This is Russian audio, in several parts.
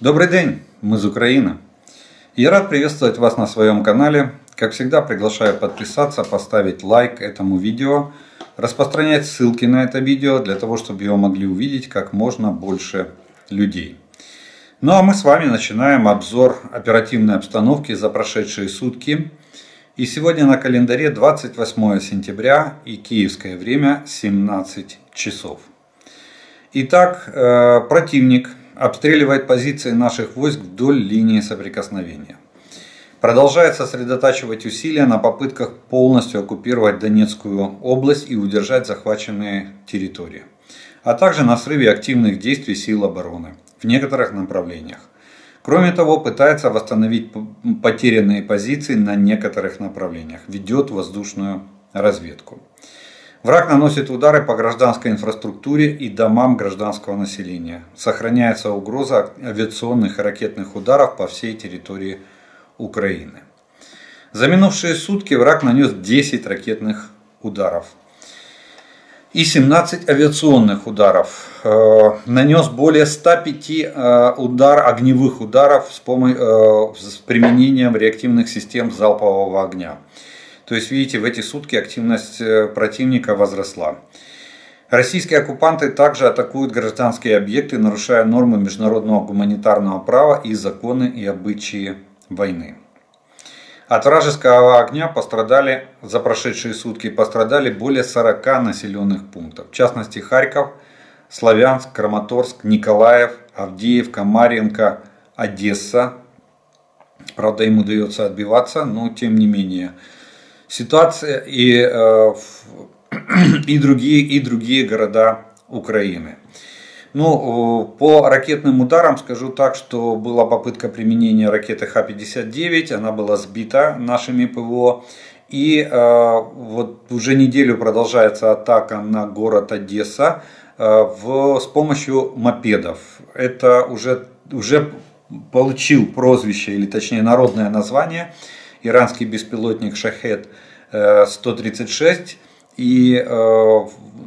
Добрый день, мы из Украины. Я рад приветствовать вас на своем канале. Как всегда, приглашаю подписаться, поставить лайк этому видео, распространять ссылки на это видео, для того, чтобы его могли увидеть как можно больше людей. Ну а мы с вами начинаем обзор оперативной обстановки за прошедшие сутки. И сегодня на календаре 28 сентября и киевское время 17 часов. Итак, э, противник обстреливает позиции наших войск вдоль линии соприкосновения. Продолжает сосредотачивать усилия на попытках полностью оккупировать Донецкую область и удержать захваченные территории, а также на срыве активных действий сил обороны в некоторых направлениях. Кроме того, пытается восстановить потерянные позиции на некоторых направлениях, ведет воздушную разведку. Враг наносит удары по гражданской инфраструктуре и домам гражданского населения. Сохраняется угроза авиационных и ракетных ударов по всей территории Украины. За минувшие сутки враг нанес 10 ракетных ударов и 17 авиационных ударов. Э, нанес более 105 э, удар, огневых ударов с, э, с применением реактивных систем залпового огня. То есть, видите, в эти сутки активность э, противника возросла. Российские оккупанты также атакуют гражданские объекты, нарушая нормы международного гуманитарного права и законы и обычаи войны. От вражеского огня пострадали за прошедшие сутки пострадали более 40 населенных пунктов. В частности Харьков, Славянск, Краматорск, Николаев, Авдеевка, Марьинка, Одесса. Правда им удается отбиваться, но тем не менее ситуация и, э, и, другие, и другие города Украины. Ну, по ракетным ударам скажу так, что была попытка применения ракеты Х-59, она была сбита нашими ПВО. И э, вот уже неделю продолжается атака на город Одесса э, в, с помощью мопедов. Это уже, уже получил прозвище, или точнее народное название – иранский беспилотник Шахет 136. И э,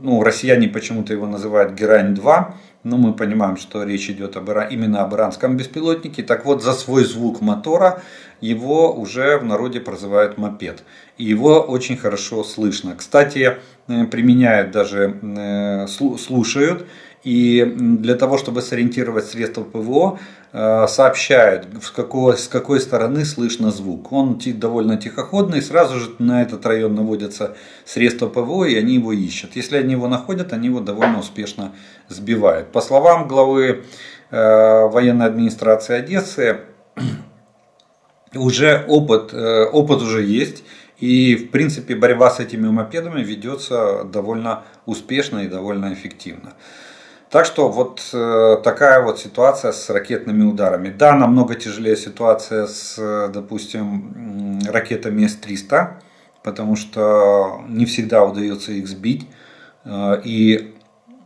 ну, россияне почему-то его называют Герань-2. Но мы понимаем, что речь идет об, именно об иранском беспилотнике. Так вот, за свой звук мотора его уже в народе прозывают мопед. И его очень хорошо слышно. Кстати, э, применяют даже, э, слушают и для того, чтобы сориентировать средства ПВО, э, сообщают, с какой, с какой стороны слышно звук. Он довольно тихоходный, сразу же на этот район наводятся средства ПВО, и они его ищут. Если они его находят, они его довольно успешно сбивают. По словам главы э, военной администрации Одессы, уже опыт, э, опыт уже есть. И, в принципе, борьба с этими мопедами ведется довольно успешно и довольно эффективно. Так что вот э, такая вот ситуация с ракетными ударами. Да, намного тяжелее ситуация с, допустим, ракетами С-300, потому что не всегда удается их сбить. Э, и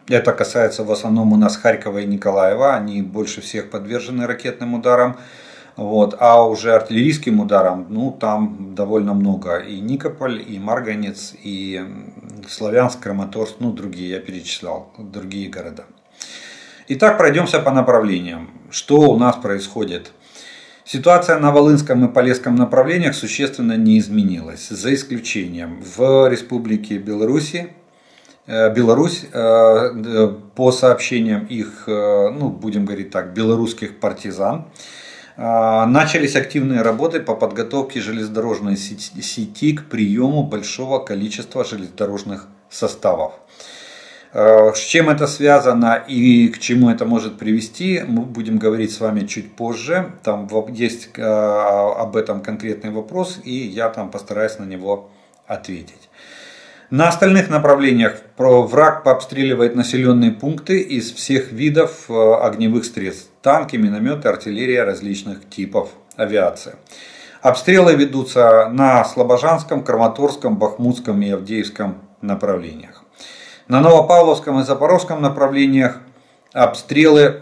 это касается в основном у нас Харькова и Николаева, они больше всех подвержены ракетным ударам. Вот. А уже артиллерийским ударом, ну там довольно много. И Никополь, и Марганец, и Славянск, Краматорск, ну другие я перечислял, другие города. Итак, пройдемся по направлениям. Что у нас происходит? Ситуация на Волынском и Полесском направлениях существенно не изменилась, за исключением в Республике Беларуси, э, Беларусь, э, по сообщениям их, э, ну, будем говорить так, белорусских партизан, начались активные работы по подготовке железнодорожной сети к приему большого количества железнодорожных составов. Э, с чем это связано и к чему это может привести, мы будем говорить с вами чуть позже. Там есть э, об этом конкретный вопрос, и я там постараюсь на него ответить. На остальных направлениях враг обстреливает населенные пункты из всех видов огневых средств. Танки, минометы, артиллерия различных типов авиации. Обстрелы ведутся на Слобожанском, Краматорском, Бахмутском и Авдеевском направлениях. На Новопавловском и Запорожском направлениях обстрелы э,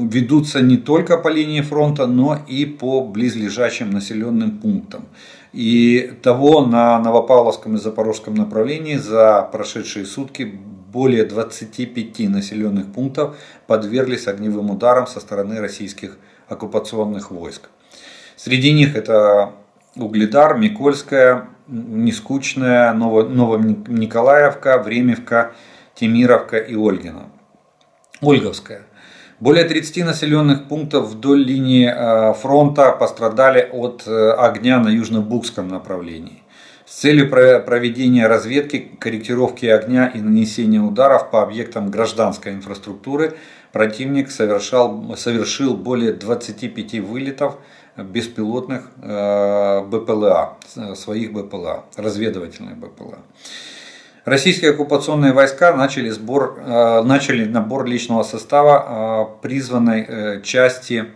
ведутся не только по линии фронта, но и по близлежащим населенным пунктам. И того на Новопавловском и Запорожском направлении за прошедшие сутки более 25 населенных пунктов подверглись огневым ударам со стороны российских оккупационных войск. Среди них это Угледар, Микольская, Нескучная, Новониколаевка, Времевка, Тимировка и Ольгина. Ольговская. Более 30 населенных пунктов вдоль линии э, фронта пострадали от э, огня на южно-букском направлении. Целью проведения разведки, корректировки огня и нанесения ударов по объектам гражданской инфраструктуры противник совершал, совершил более 25 вылетов беспилотных э, БПЛА, своих БПЛА, разведывательных БПЛА. Российские оккупационные войска начали, сбор, э, начали набор личного состава э, призванной части,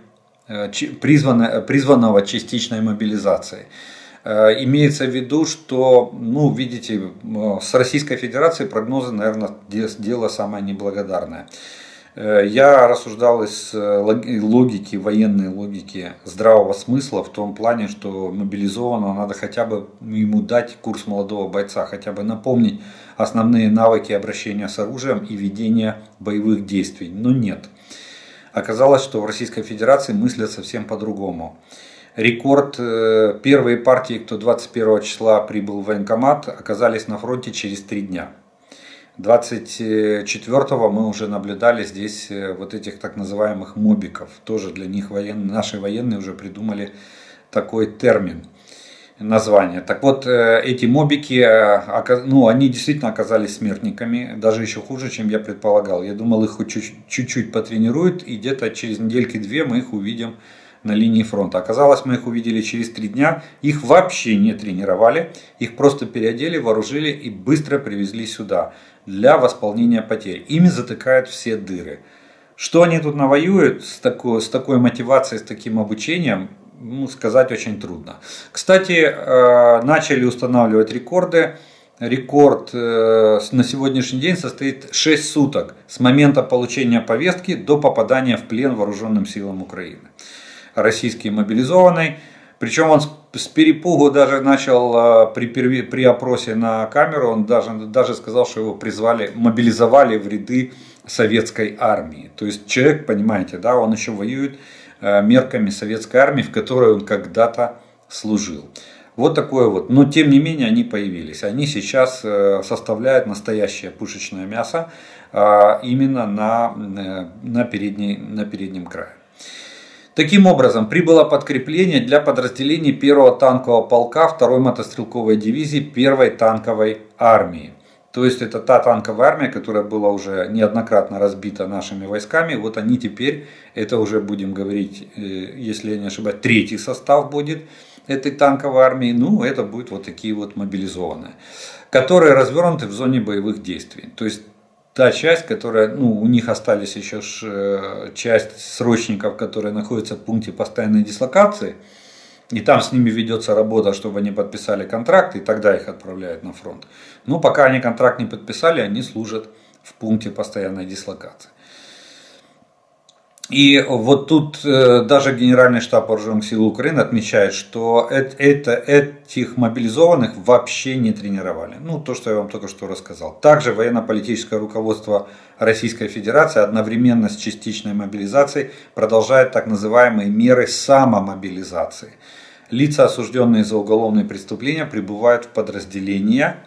призванной, призванного частичной мобилизации. Имеется в виду, что, ну, видите, с Российской Федерацией прогнозы, наверное, дело самое неблагодарное. Э, я рассуждал из э, логики, военной логики, здравого смысла в том плане, что мобилизованного надо хотя бы ему дать курс молодого бойца, хотя бы напомнить основные навыки обращения с оружием и ведения боевых действий. Но нет. Оказалось, что в Российской Федерации мыслят совсем по-другому. Рекорд, э, первые партии, кто 21 числа прибыл в военкомат, оказались на фронте через три дня. 24-го мы уже наблюдали здесь э, вот этих так называемых мобиков. Тоже для них военные, наши военные уже придумали такой термин, название. Так вот, э, эти мобики, ну, они действительно оказались смертниками, даже еще хуже, чем я предполагал. Я думал, их чуть-чуть потренируют, и где-то через недельки-две мы их увидим на линии фронта. Оказалось, мы их увидели через три дня, их вообще не тренировали, их просто переодели, вооружили и быстро привезли сюда для восполнения потерь. Ими затыкают все дыры. Что они тут навоюют с такой, с такой мотивацией, с таким обучением, ну, сказать очень трудно. Кстати, э, начали устанавливать рекорды. Рекорд э, на сегодняшний день состоит 6 суток с момента получения повестки до попадания в плен вооруженным силам Украины. Российский мобилизованный причем он с перепугу даже начал а, при, при опросе на камеру, он даже, даже сказал, что его призвали, мобилизовали в ряды советской армии. То есть человек, понимаете, да, он еще воюет а, мерками советской армии, в которой он когда-то служил. Вот такое вот. Но тем не менее они появились. Они сейчас э, составляют настоящее пушечное мясо а, именно на, э, на, передней, на переднем крае. Таким образом, прибыло подкрепление для подразделений 1-го танкового полка 2-й мотострелковой дивизии 1-й танковой армии. То есть это та танковая армия, которая была уже неоднократно разбита нашими войсками. Вот они теперь, это уже будем говорить, э, если я не ошибаюсь, третий состав будет этой танковой армии. Ну, это будет вот такие вот мобилизованные, которые развернуты в зоне боевых действий. То есть та часть, которая, ну, у них остались еще ж, э, часть срочников, которые находятся в пункте постоянной дислокации, и там с ними ведется работа, чтобы они подписали контракт, и тогда их отправляют на фронт. Но пока они контракт не подписали, они служат в пункте постоянной дислокации. И вот тут э, даже Генеральный штаб вооруженных сил Украины отмечает, что это, этих мобилизованных вообще не тренировали. Ну, то, что я вам только что рассказал. Также военно-политическое руководство Российской Федерации одновременно с частичной мобилизацией продолжает так называемые меры самомобилизации. Лица, осужденные за уголовные преступления, прибывают в подразделения,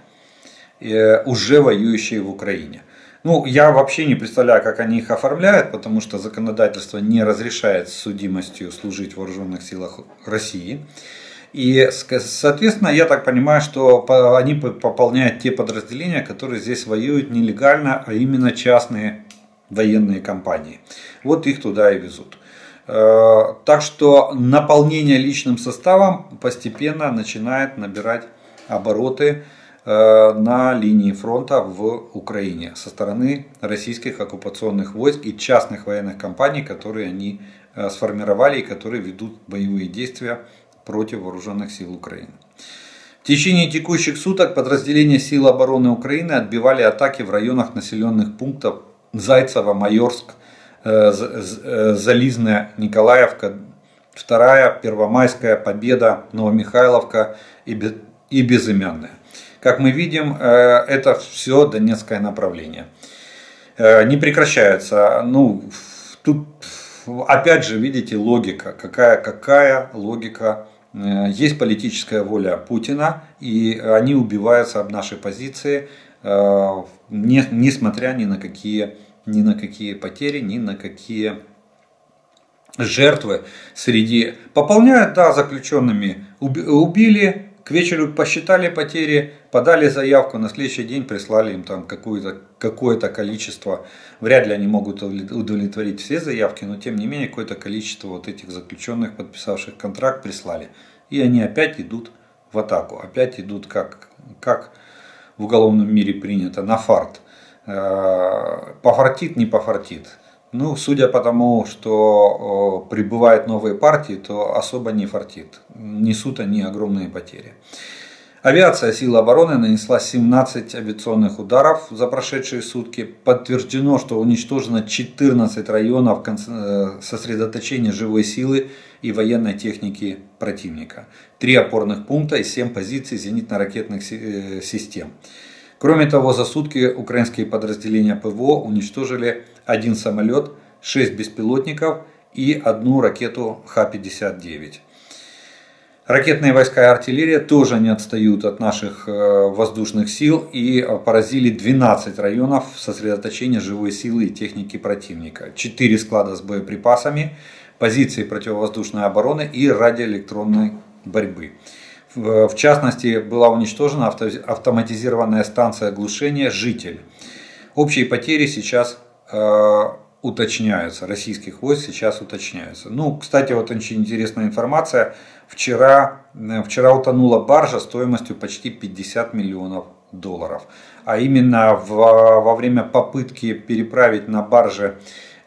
э, уже воюющие в Украине. Ну, я вообще не представляю, как они их оформляют, потому что законодательство не разрешает с судимостью служить в вооруженных силах России. И, соответственно, я так понимаю, что они пополняют те подразделения, которые здесь воюют нелегально, а именно частные военные компании. Вот их туда и везут. Э, так что наполнение личным составом постепенно начинает набирать обороты на линии фронта в Украине со стороны российских оккупационных войск и частных военных компаний, которые они э, сформировали и которые ведут боевые действия против вооруженных сил Украины. В течение текущих суток подразделения сил обороны Украины отбивали атаки в районах населенных пунктов Зайцево, Майорск, э, Зализная, Николаевка, Вторая, Первомайская, Победа, Новомихайловка и Безымянная. Как мы видим, это все Донецкое направление. Не прекращается. Ну, тут опять же, видите, логика. Какая, какая логика есть политическая воля Путина, и они убиваются об наши позиции, не, несмотря ни на какие ни на какие потери, ни на какие жертвы среди... Пополняют, да, заключенными. Убили, к вечеру посчитали потери, подали заявку, на следующий день прислали им там какое-то какое количество. Вряд ли они могут удовлетворить все заявки, но тем не менее какое-то количество вот этих заключенных, подписавших контракт, прислали. И они опять идут в атаку, опять идут как, как в уголовном мире принято, на фарт. Э, пофартит, не пофартит. Ну, судя по тому, что прибывают новые партии, то особо не фартит. Несут они огромные потери. Авиация сил обороны нанесла 17 авиационных ударов за прошедшие сутки. Подтверждено, что уничтожено 14 районов э, сосредоточения живой силы и военной техники противника. Три опорных пункта и 7 позиций зенитно-ракетных э, систем. Кроме того, за сутки украинские подразделения ПВО уничтожили один самолет, 6 беспилотников и одну ракету Х-59. Ракетные войска и артиллерия тоже не отстают от наших э, воздушных сил и поразили 12 районов сосредоточения живой силы и техники противника. 4 склада с боеприпасами, позиции противовоздушной обороны и радиоэлектронной борьбы. В частности, была уничтожена автоматизированная станция глушения «Житель». Общие потери сейчас э, уточняются, российских войск сейчас уточняются. Ну, кстати, вот очень интересная информация. Вчера, э, вчера утонула баржа стоимостью почти 50 миллионов долларов. А именно в, во время попытки переправить на барже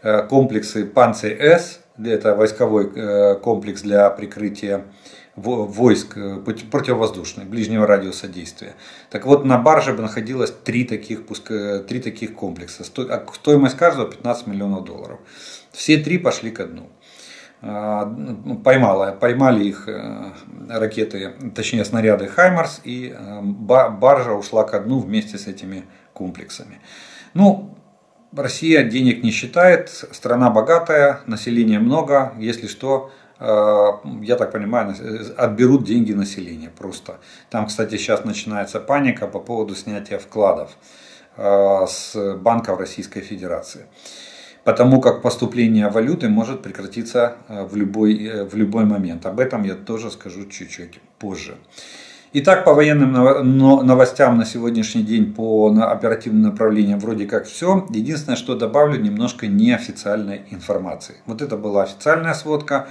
э, комплексы «Панцирь-С», это войсковой комплекс для прикрытия войск э, противовоздушных, ближнего радиуса действия. Так вот, на барже бы находилось три таких, пуска, три таких комплекса. А стоимость каждого 15 миллионов долларов. Все три пошли ко дну. А, ну, поймала, поймали их э, ракеты, точнее снаряды Хаймарс, и э, баржа ушла ко дну вместе с этими комплексами. Ну, Россия денег не считает, страна богатая, населения много, если что, Э, я так понимаю, отберут деньги населения просто. Там, кстати, сейчас начинается паника по поводу снятия вкладов э, с банков Российской Федерации. Потому как поступление валюты может прекратиться э, в любой, в любой момент. Об этом я тоже скажу чуть-чуть позже. Итак, по военным новостям на сегодняшний день по оперативным направлениям вроде как все. Единственное, что добавлю, немножко неофициальной информации. Вот это была официальная сводка.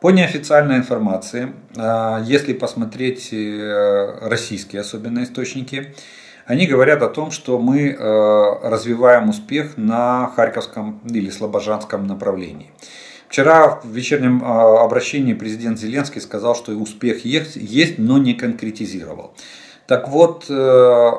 По неофициальной информации, а, если посмотреть э, российские особенно источники, они говорят о том, что мы э, развиваем успех на Харьковском или Слобожанском направлении. Вчера в вечернем а, обращении президент Зеленский сказал, что успех есть, но не конкретизировал. Так вот, э,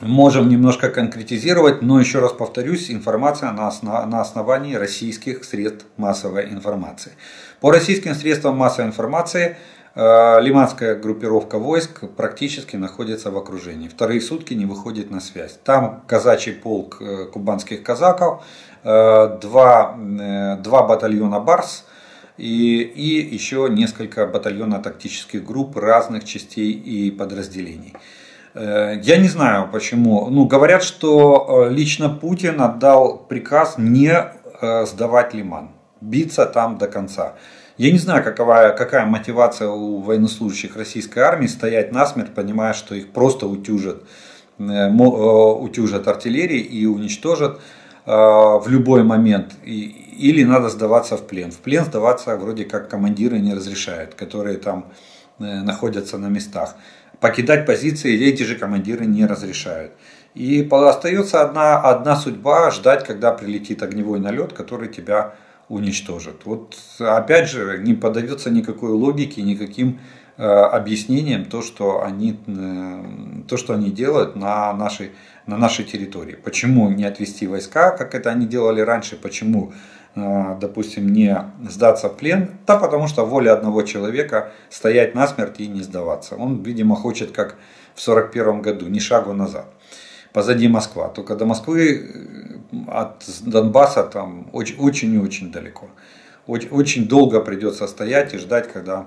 можем немножко конкретизировать, но еще раз повторюсь, информация на, основ, на основании российских средств массовой информации. По российским средствам массовой информации э, лиманская группировка войск практически находится в окружении. Вторые сутки не выходит на связь. Там казачий полк э, кубанских казаков, э, два, э, два батальона «Барс», и, и еще несколько батальонов тактических групп разных частей и подразделений. Э, я не знаю почему. Ну, говорят, что э, лично Путин отдал приказ не э, сдавать Лиман, биться там до конца. Я не знаю, какова, какая мотивация у военнослужащих российской армии стоять насмерть, понимая, что их просто утюжат, утюжат артиллерии и уничтожат в любой момент. Или надо сдаваться в плен. В плен сдаваться вроде как командиры не разрешают, которые там находятся на местах покидать позиции эти же командиры не разрешают. И остается одна, одна судьба ждать, когда прилетит огневой налет, который тебя уничтожит. Вот опять же не поддается никакой логике, никаким э, объяснением то, что они, э, то, что они делают на нашей, на нашей территории. Почему не отвести войска, как это они делали раньше, почему допустим, не сдаться в плен, да потому что воля одного человека стоять насмерть и не сдаваться. Он, видимо, хочет, как в 1941 году, ни шагу назад. Позади Москва. Только до Москвы от Донбасса там очень и очень далеко. Очень, очень долго придется стоять и ждать, когда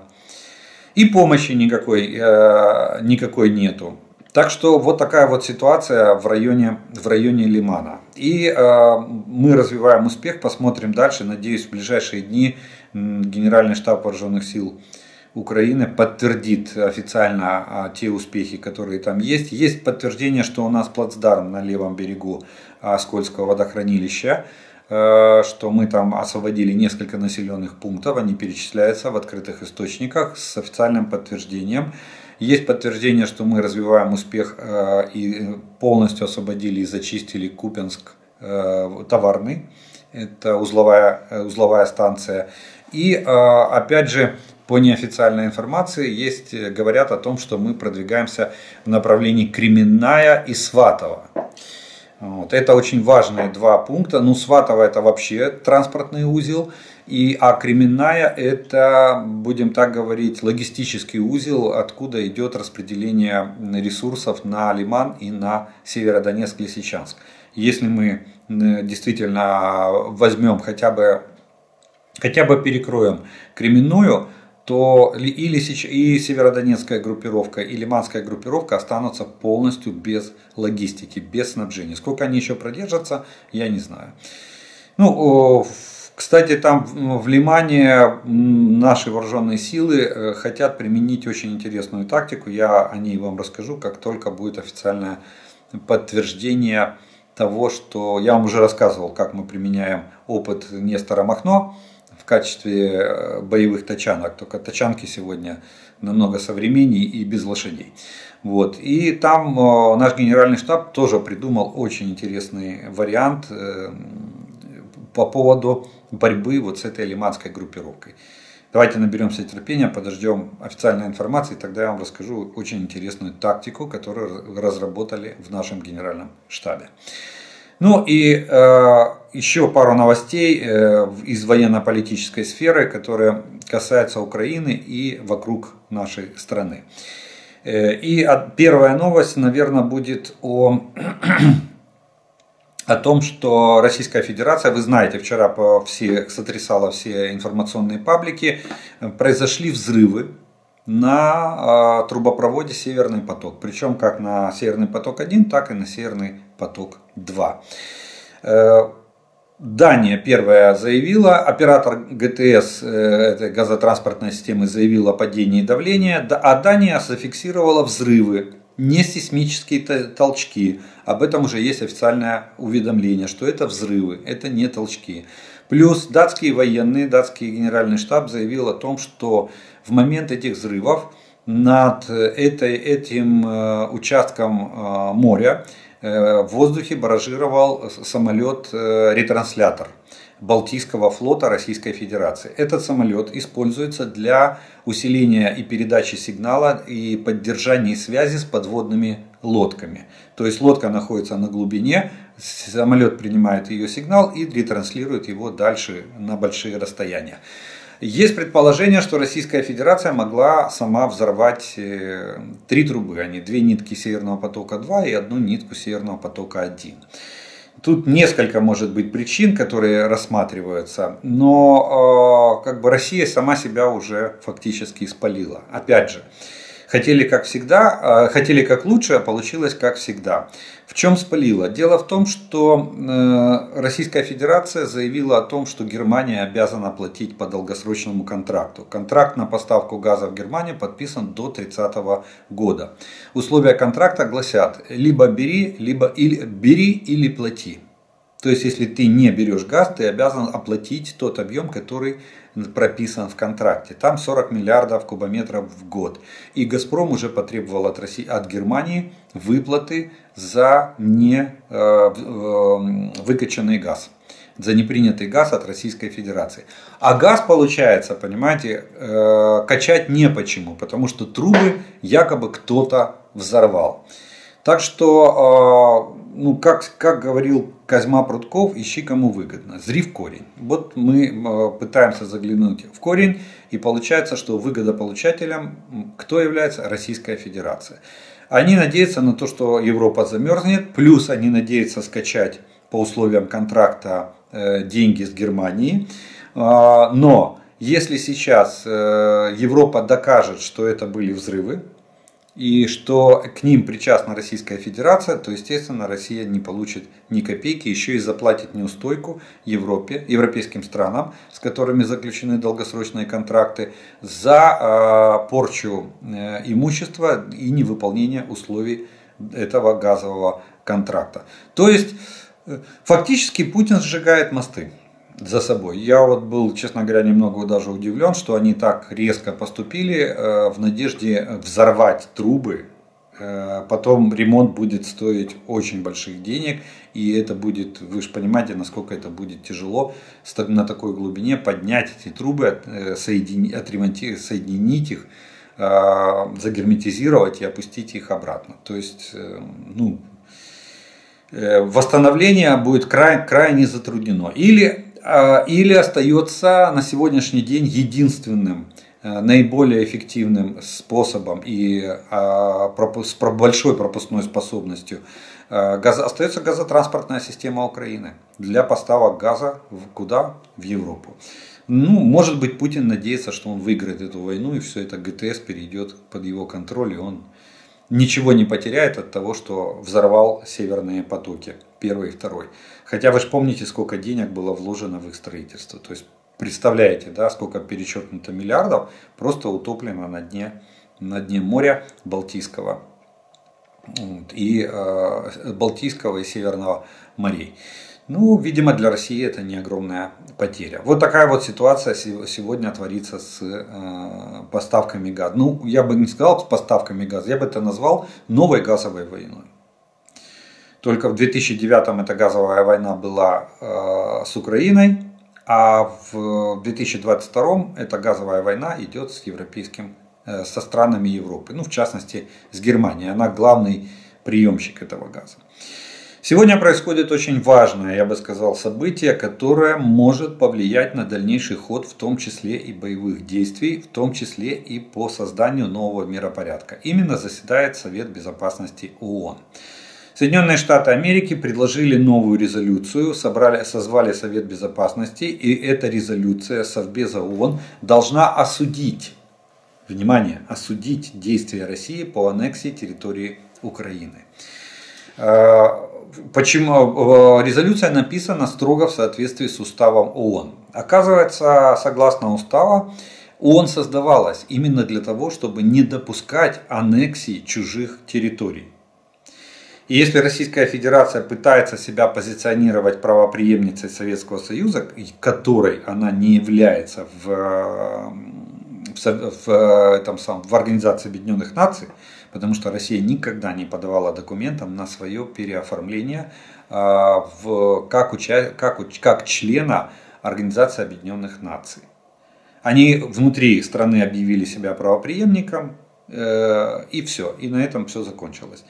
и помощи никакой, э, никакой нету. Так что вот такая вот ситуация в районе, в районе Лимана. И э, мы развиваем успех, посмотрим дальше. Надеюсь, в ближайшие дни Генеральный штаб вооруженных сил Украины подтвердит официально а, те успехи, которые там есть. Есть подтверждение, что у нас плацдарм на левом берегу Скользкого водохранилища. Э, что мы там освободили несколько населенных пунктов, они перечисляются в открытых источниках с официальным подтверждением. Есть подтверждение, что мы развиваем успех э, и полностью освободили и зачистили Купенск э, товарный, это узловая, узловая станция. И опять же, по неофициальной информации, есть, говорят о том, что мы продвигаемся в направлении Кременная и Сватово. Вот. Это очень важные два пункта. Ну, Сватово это вообще транспортный узел. И, а Кременная это, будем так говорить, логистический узел, откуда идет распределение ресурсов на Лиман и на Северодонецк, Лисичанск. Если мы действительно возьмем хотя бы, хотя бы перекроем Кременную, то или и северодонецкая группировка, и лиманская группировка останутся полностью без логистики, без снабжения. Сколько они еще продержатся, я не знаю. Ну, кстати, там в Лимане наши вооруженные силы э, хотят применить очень интересную тактику. Я о ней вам расскажу, как только будет официальное подтверждение того, что я вам уже рассказывал, как мы применяем опыт Нестора Махно в качестве э, боевых тачанок, только тачанки сегодня намного современнее и без лошадей. Вот. И там э, наш генеральный штаб тоже придумал очень интересный вариант по поводу борьбы вот с этой лиманской группировкой. Давайте наберемся терпения, подождем официальной информации, тогда я вам расскажу очень интересную тактику, которую разработали в нашем генеральном штабе. Ну и э, еще пару новостей э, из военно-политической сферы, которые касаются Украины и вокруг нашей страны. Э, и первая новость, наверное, будет о, о том, что Российская Федерация, вы знаете, вчера все, сотрясала все информационные паблики, произошли взрывы на трубопроводе Северный поток. Причем как на Северный поток 1, так и на Северный поток 2. Э, Дания первая заявила, оператор ГТС, э, этой газотранспортной системы, заявил о падении давления, а Дания зафиксировала взрывы, не сейсмические толчки. Об этом уже есть официальное уведомление, что это взрывы, это не толчки. Плюс датские военные, датский генеральный штаб заявил о том, что в момент этих взрывов над этой, этим э, участком э, моря э, в воздухе баражировал самолет-ретранслятор Балтийского флота Российской Федерации. Этот самолет используется для усиления и передачи сигнала и поддержания связи с подводными лодками. То есть лодка находится на глубине, самолет принимает ее сигнал и ретранслирует его дальше на большие расстояния. Есть предположение, что Российская Федерация могла сама взорвать э, три трубы, а не две нитки Северного потока-2 и одну нитку Северного потока-1. Тут несколько может быть причин, которые рассматриваются, но э, как бы Россия сама себя уже фактически испалила. Опять же, Хотели как всегда, а, хотели как лучше, а получилось как всегда. В чем спалило? Дело в том, что э, Российская Федерация заявила о том, что Германия обязана платить по долгосрочному контракту. Контракт на поставку газа в Германию подписан до 30 года. Условия контракта гласят, либо бери, либо или, бери или плати. То есть, если ты не берешь газ, ты обязан оплатить тот объем, который прописан в контракте. Там 40 миллиардов кубометров в год. И «Газпром» уже потребовал от, России, от Германии выплаты за не э, э, выкачанный газ за непринятый газ от Российской Федерации. А газ, получается, понимаете, э, качать не почему, потому что трубы якобы кто-то взорвал. Так что, э, ну, как, как говорил Козьма Прутков, ищи кому выгодно, зри в корень. Вот мы э, пытаемся заглянуть в корень, и получается, что выгодополучателем кто является? Российская Федерация. Они надеются на то, что Европа замерзнет, плюс они надеются скачать по условиям контракта э, деньги с Германии. А, но если сейчас э, Европа докажет, что это были взрывы, и что к ним причастна Российская Федерация, то, естественно, Россия не получит ни копейки, еще и заплатит неустойку Европе, европейским странам, с которыми заключены долгосрочные контракты, за э, порчу э, имущества и невыполнение условий этого газового контракта. То есть, э, фактически Путин сжигает мосты за собой. Я вот был, честно говоря, немного даже удивлен, что они так резко поступили э, в надежде взорвать трубы. Э, потом ремонт будет стоить очень больших денег, и это будет, вы же понимаете, насколько это будет тяжело на такой глубине поднять эти трубы, э, соединить, отремонтировать, соединить их, загерметизировать и опустить их обратно. То есть, ну, восстановление будет край, крайне затруднено. Или или остается на сегодняшний день единственным э, наиболее эффективным способом и а, с большой пропускной способностью э, остается газотранспортная система Украины для поставок газа куда? В Европу. Ну, может быть, Путин надеется, что он выиграет эту войну, и все это ГТС перейдет под его контроль, и он ничего не потеряет от того, что взорвал северные потоки, первый и второй. Хотя вы же помните, сколько денег было вложено в их строительство. То есть представляете, да, сколько перечеркнуто миллиардов просто утоплено на дне, на дне моря Балтийского и э, Балтийского и Северного морей. Ну, видимо, для России это не огромная потеря. Вот такая вот ситуация сегодня творится с э, поставками газа. Ну, я бы не сказал с поставками газа, я бы это назвал новой газовой войной. Только в 2009 эта газовая война была э, с Украиной, а в 2022 эта газовая война идет с европейским, э, со странами Европы, ну в частности с Германией. Она главный приемщик этого газа. Сегодня происходит очень важное, я бы сказал, событие, которое может повлиять на дальнейший ход, в том числе и боевых действий, в том числе и по созданию нового миропорядка. Именно заседает Совет Безопасности ООН. Соединенные Штаты Америки предложили новую резолюцию, собрали, созвали Совет Безопасности, и эта резолюция Совбеза ООН должна осудить, внимание, осудить действия России по аннексии территории Украины. А, почему э, резолюция написана строго в соответствии с уставом ООН. Оказывается, согласно уставу, ООН создавалась именно для того, чтобы не допускать аннексии чужих территорий. И если Российская Федерация пытается себя позиционировать правоприемницей Советского Союза, которой она не является в, в, в, этом самом, в Организации Объединенных Наций, потому что Россия никогда не подавала документам на свое переоформление а, в, как, уча, как, как члена Организации Объединенных Наций. Они внутри страны объявили себя правоприемником, э, и все, и на этом все закончилось.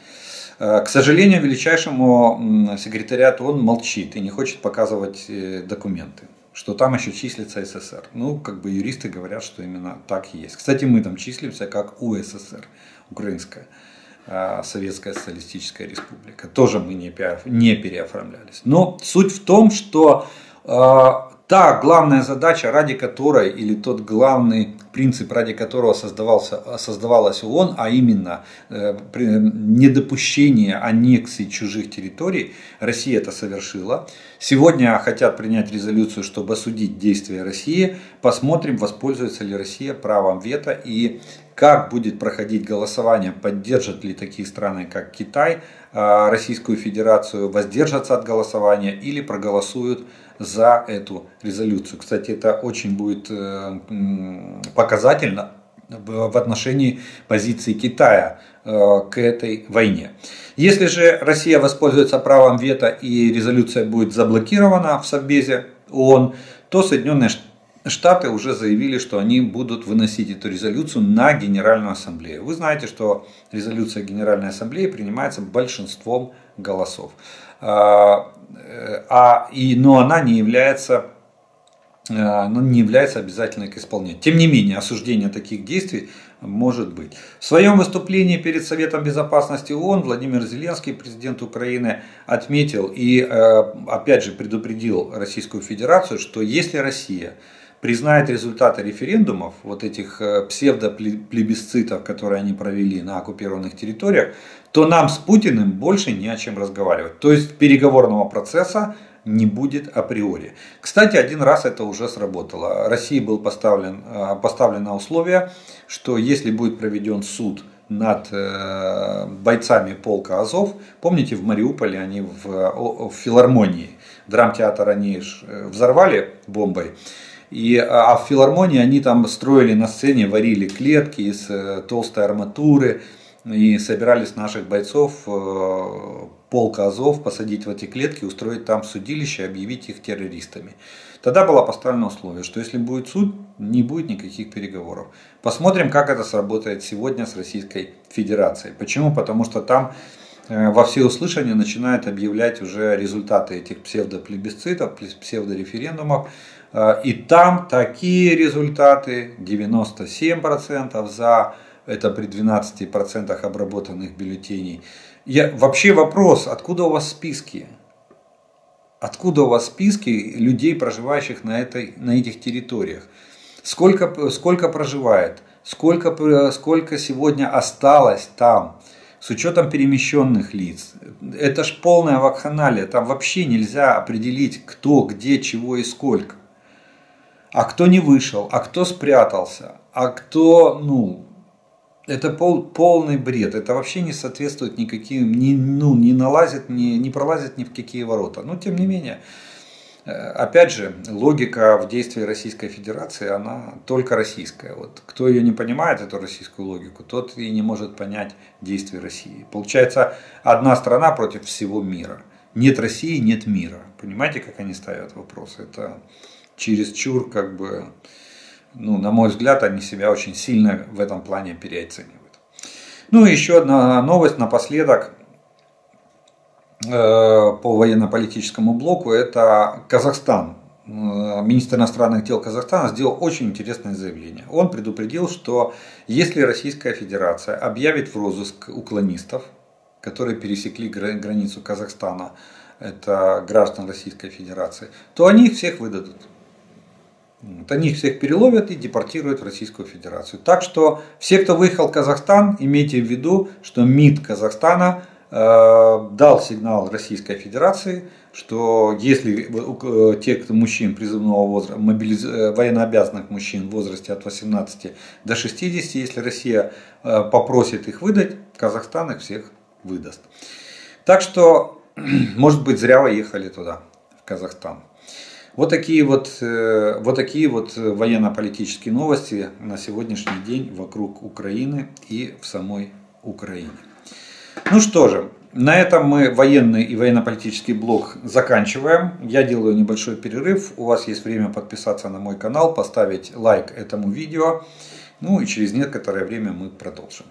Э, к сожалению, величайшему секретариат он молчит и не хочет показывать э, документы что там еще числится СССР. Ну, как бы юристы говорят, что именно так и есть. Кстати, мы там числимся как УССР украинская Советская Социалистическая Республика. Тоже мы не, переоформлялись. Но суть в том, что та главная задача, ради которой, или тот главный принцип, ради которого создавался, создавалась ООН, а именно э, недопущение аннексии чужих территорий, Россия это совершила. Сегодня хотят принять резолюцию, чтобы осудить действия России. Посмотрим, воспользуется ли Россия правом вето и как будет проходить голосование, поддержат ли такие страны, как Китай, э, Российскую Федерацию, воздержатся от голосования или проголосуют за эту резолюцию. Кстати, это очень будет э, показательно в отношении позиции Китая э, к этой войне. Если же Россия воспользуется правом вето и резолюция будет заблокирована в Совбезе ООН, то Соединенные Штаты уже заявили, что они будут выносить эту резолюцию на Генеральную Ассамблею. Вы знаете, что резолюция Генеральной Ассамблеи принимается большинством голосов. А, а, и, но она не является она не является обязательной к исполнению. Тем не менее, осуждение таких действий может быть. В своем выступлении перед Советом Безопасности ООН Владимир Зеленский, президент Украины, отметил и опять же предупредил Российскую Федерацию, что если Россия признает результаты референдумов, вот этих э, псевдоплебисцитов, которые они провели на оккупированных территориях, то нам с Путиным больше не о чем разговаривать. То есть переговорного процесса не будет априори. Кстати, один раз это уже сработало. России был поставлен, э, поставлено условие, что если будет проведен суд над э, бойцами полка Азов, помните в Мариуполе они в, в филармонии, драмтеатр они взорвали бомбой, и, а, а в филармонии они там строили на сцене, варили клетки из э, толстой арматуры и собирались наших бойцов э, полка Азов посадить в эти клетки, устроить там судилище, объявить их террористами. Тогда было поставлено условие, что если будет суд, не будет никаких переговоров. Посмотрим, как это сработает сегодня с Российской Федерацией. Почему? Потому что там э, во всеуслышание начинают объявлять уже результаты этих псевдоплебисцитов, псевдореферендумов, и там такие результаты, 97% за, это при 12% обработанных бюллетеней. Я, вообще вопрос, откуда у вас списки? Откуда у вас списки людей, проживающих на, этой, на этих территориях? Сколько, сколько проживает? Сколько, сколько сегодня осталось там? С учетом перемещенных лиц. Это ж полная вакханалия. Там вообще нельзя определить, кто, где, чего и сколько а кто не вышел, а кто спрятался, а кто, ну, это пол, полный бред. Это вообще не соответствует никаким, не, ну, не налазит, не, не пролазит ни в какие ворота. Но тем не менее, э, опять же, логика в действии Российской Федерации, она только российская. Вот кто ее не понимает, эту российскую логику, тот и не может понять действия России. Получается, одна страна против всего мира. Нет России, нет мира. Понимаете, как они ставят вопрос? Это чересчур, как бы, ну, на мой взгляд, они себя очень сильно в этом плане переоценивают. Ну и еще одна новость напоследок э, по военно-политическому блоку, это Казахстан. Э, министр иностранных дел Казахстана сделал очень интересное заявление. Он предупредил, что если Российская Федерация объявит в розыск уклонистов, которые пересекли границу Казахстана, это граждан Российской Федерации, то они их всех выдадут. Вот они их всех переловят и депортируют в Российскую Федерацию. Так что все, кто выехал в Казахстан, имейте в виду, что МИД Казахстана э, дал сигнал Российской Федерации, что если э, те, кто мужчин призывного возраста, мобилиз... Э, военнообязанных мужчин в возрасте от 18 до 60, если Россия э, попросит их выдать, Казахстан их всех выдаст. Так что, может быть, зря вы ехали туда, в Казахстан. Вот такие вот, э, вот такие вот военно-политические новости на сегодняшний день вокруг Украины и в самой Украине. Ну что же, на этом мы военный и военно-политический блок заканчиваем. Я делаю небольшой перерыв. У вас есть время подписаться на мой канал, поставить лайк этому видео. Ну и через некоторое время мы продолжим.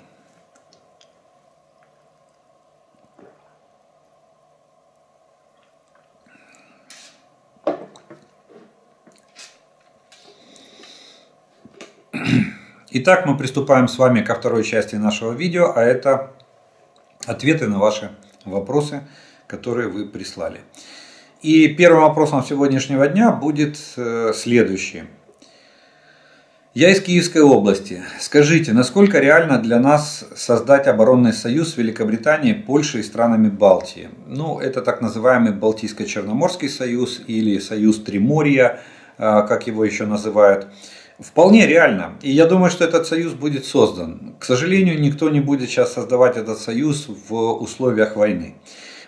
Итак, мы приступаем с вами ко второй части нашего видео, а это ответы на ваши вопросы, которые вы прислали. И первым вопросом сегодняшнего дня будет э, следующий. Я из Киевской области. Скажите, насколько реально для нас создать оборонный союз с Великобританией, Польшей и странами Балтии? Ну, это так называемый Балтийско-Черноморский союз или союз Триморья, э, как его еще называют. Вполне реально. И я думаю, что этот союз будет создан. К сожалению, никто не будет сейчас создавать этот союз в условиях войны.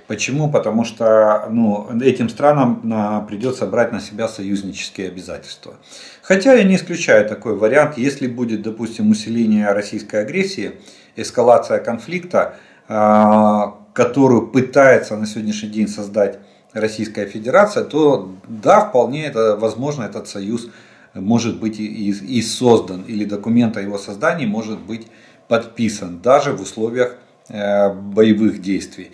Почему? Потому что ну, этим странам придется брать на себя союзнические обязательства. Хотя я не исключаю такой вариант, если будет, допустим, усиление российской агрессии, эскалация конфликта, а, которую пытается на сегодняшний день создать Российская Федерация, то да, вполне это возможно этот союз может быть и, и создан, или документ о его создании может быть подписан, даже в условиях э, боевых действий.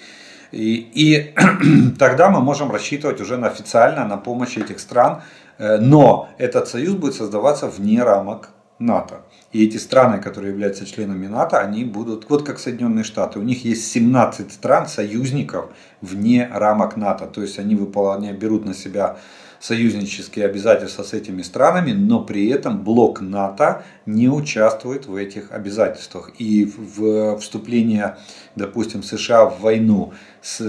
И, и тогда мы можем рассчитывать уже на официально на помощь этих стран, э, но этот союз будет создаваться вне рамок НАТО. И эти страны, которые являются членами НАТО, они будут, вот как Соединенные Штаты, у них есть 17 стран союзников вне рамок НАТО. То есть они выполняют, берут на себя союзнические обязательства с этими странами, но при этом блок НАТО не участвует в этих обязательствах. И в вступление, допустим, США в войну с,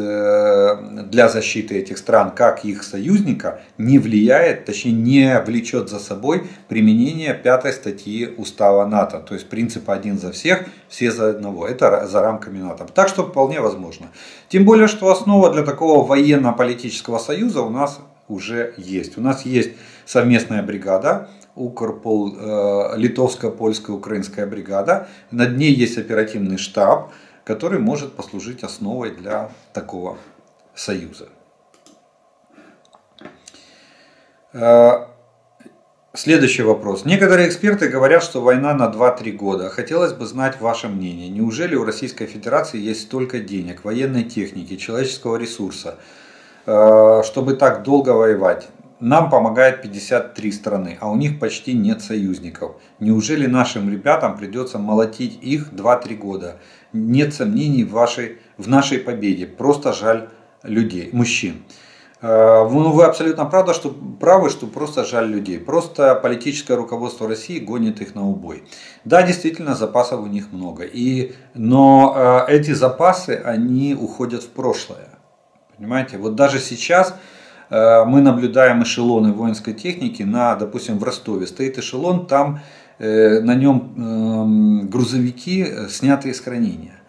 для защиты этих стран как их союзника не влияет, точнее не влечет за собой применение пятой статьи устава НАТО. То есть принципа один за всех, все за одного. Это за рамками НАТО. Так что вполне возможно. Тем более, что основа для такого военно-политического союза у нас уже есть. У нас есть совместная бригада, Укрпол, э, литовская, польская, украинская бригада. Над ней есть оперативный штаб, который может послужить основой для такого союза. Э, следующий вопрос. Некоторые эксперты говорят, что война на 2-3 года. Хотелось бы знать ваше мнение. Неужели у Российской Федерации есть столько денег, военной техники, человеческого ресурса, чтобы так долго воевать. Нам помогает 53 страны, а у них почти нет союзников. Неужели нашим ребятам придется молотить их 2-3 года? Нет сомнений в, вашей, в нашей победе. Просто жаль людей, мужчин. Э, ну, вы абсолютно правы что, правы, что просто жаль людей. Просто политическое руководство России гонит их на убой. Да, действительно, запасов у них много. И, но э, эти запасы, они уходят в прошлое. Понимаете, вот даже сейчас э, мы наблюдаем эшелоны воинской техники на, допустим, в Ростове. Стоит эшелон, там э, на нем эм, грузовики, э, снятые из хранения.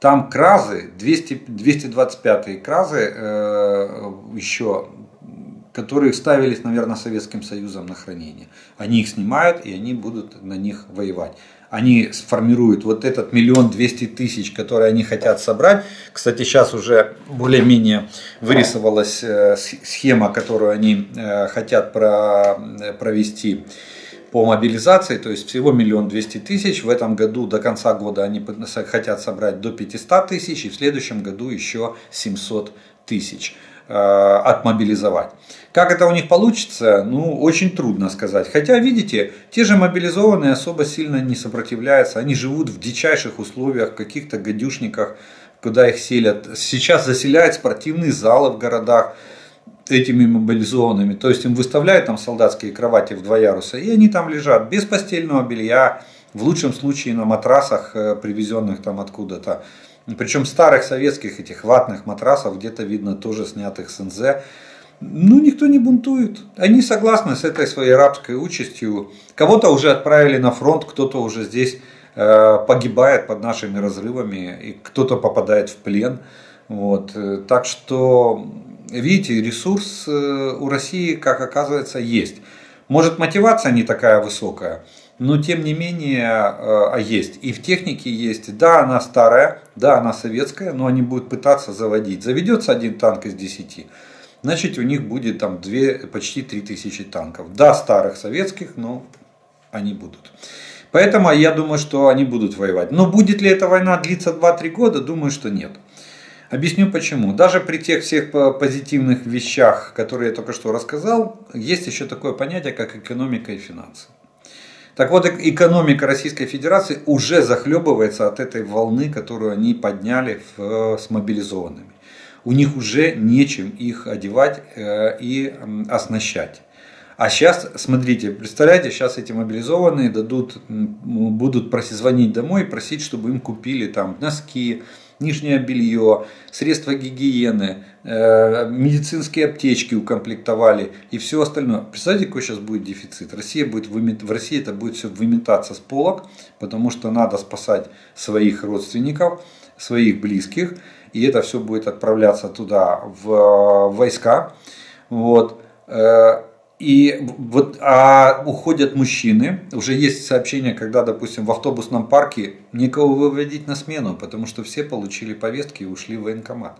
Там кразы, 200, 225 кразы еще, которые ставились, наверное, Советским Союзом на хранение. Они их снимают и они будут на них воевать они сформируют вот этот миллион двести тысяч, которые они хотят собрать. Кстати, сейчас уже более-менее вырисовалась э, схема, которую они э, хотят провести по мобилизации, то есть всего миллион двести тысяч. В этом году до конца года они хотят собрать до 500 тысяч и в следующем году еще 700 тысяч э, отмобилизовать. Как это у них получится, ну, очень трудно сказать. Хотя, видите, те же мобилизованные особо сильно не сопротивляются. Они живут в дичайших условиях, в каких-то гадюшниках, куда их селят. Сейчас заселяют спортивные залы в городах этими мобилизованными. То есть им выставляют там солдатские кровати в два яруса, и они там лежат без постельного белья, в лучшем случае на матрасах, э, привезенных там откуда-то. Причем старых советских этих ватных матрасов, где-то видно тоже снятых с НЗ. Ну, никто не бунтует. Они согласны с этой своей рабской участью. Кого-то уже отправили на фронт, кто-то уже здесь э, погибает под нашими разрывами, и кто-то попадает в плен. Вот. Так что, видите, ресурс э, у России, как оказывается, есть. Может, мотивация не такая высокая, но тем не менее э, а есть. И в технике есть. Да, она старая, да, она советская, но они будут пытаться заводить. Заведется один танк из десяти значит у них будет там 2, почти 3000 танков. Да, старых советских, но они будут. Поэтому я думаю, что они будут воевать. Но будет ли эта война длиться 2-3 года, думаю, что нет. Объясню почему. Даже при тех всех позитивных вещах, которые я только что рассказал, есть еще такое понятие, как экономика и финансы. Так вот, экономика Российской Федерации уже захлебывается от этой волны, которую они подняли в, с мобилизованными у них уже нечем их одевать э, и оснащать. А сейчас, смотрите, представляете, сейчас эти мобилизованные дадут, будут просить, звонить домой и просить, чтобы им купили там носки, нижнее белье, средства гигиены, э, медицинские аптечки укомплектовали и все остальное. Представляете, какой сейчас будет дефицит? Россия будет вымет... В России это будет все выметаться с полок, потому что надо спасать своих родственников, своих близких и это все будет отправляться туда в э, войска. Вот. Э, и вот, а уходят мужчины. Уже есть сообщение, когда, допустим, в автобусном парке никого выводить на смену, потому что все получили повестки и ушли в военкомат.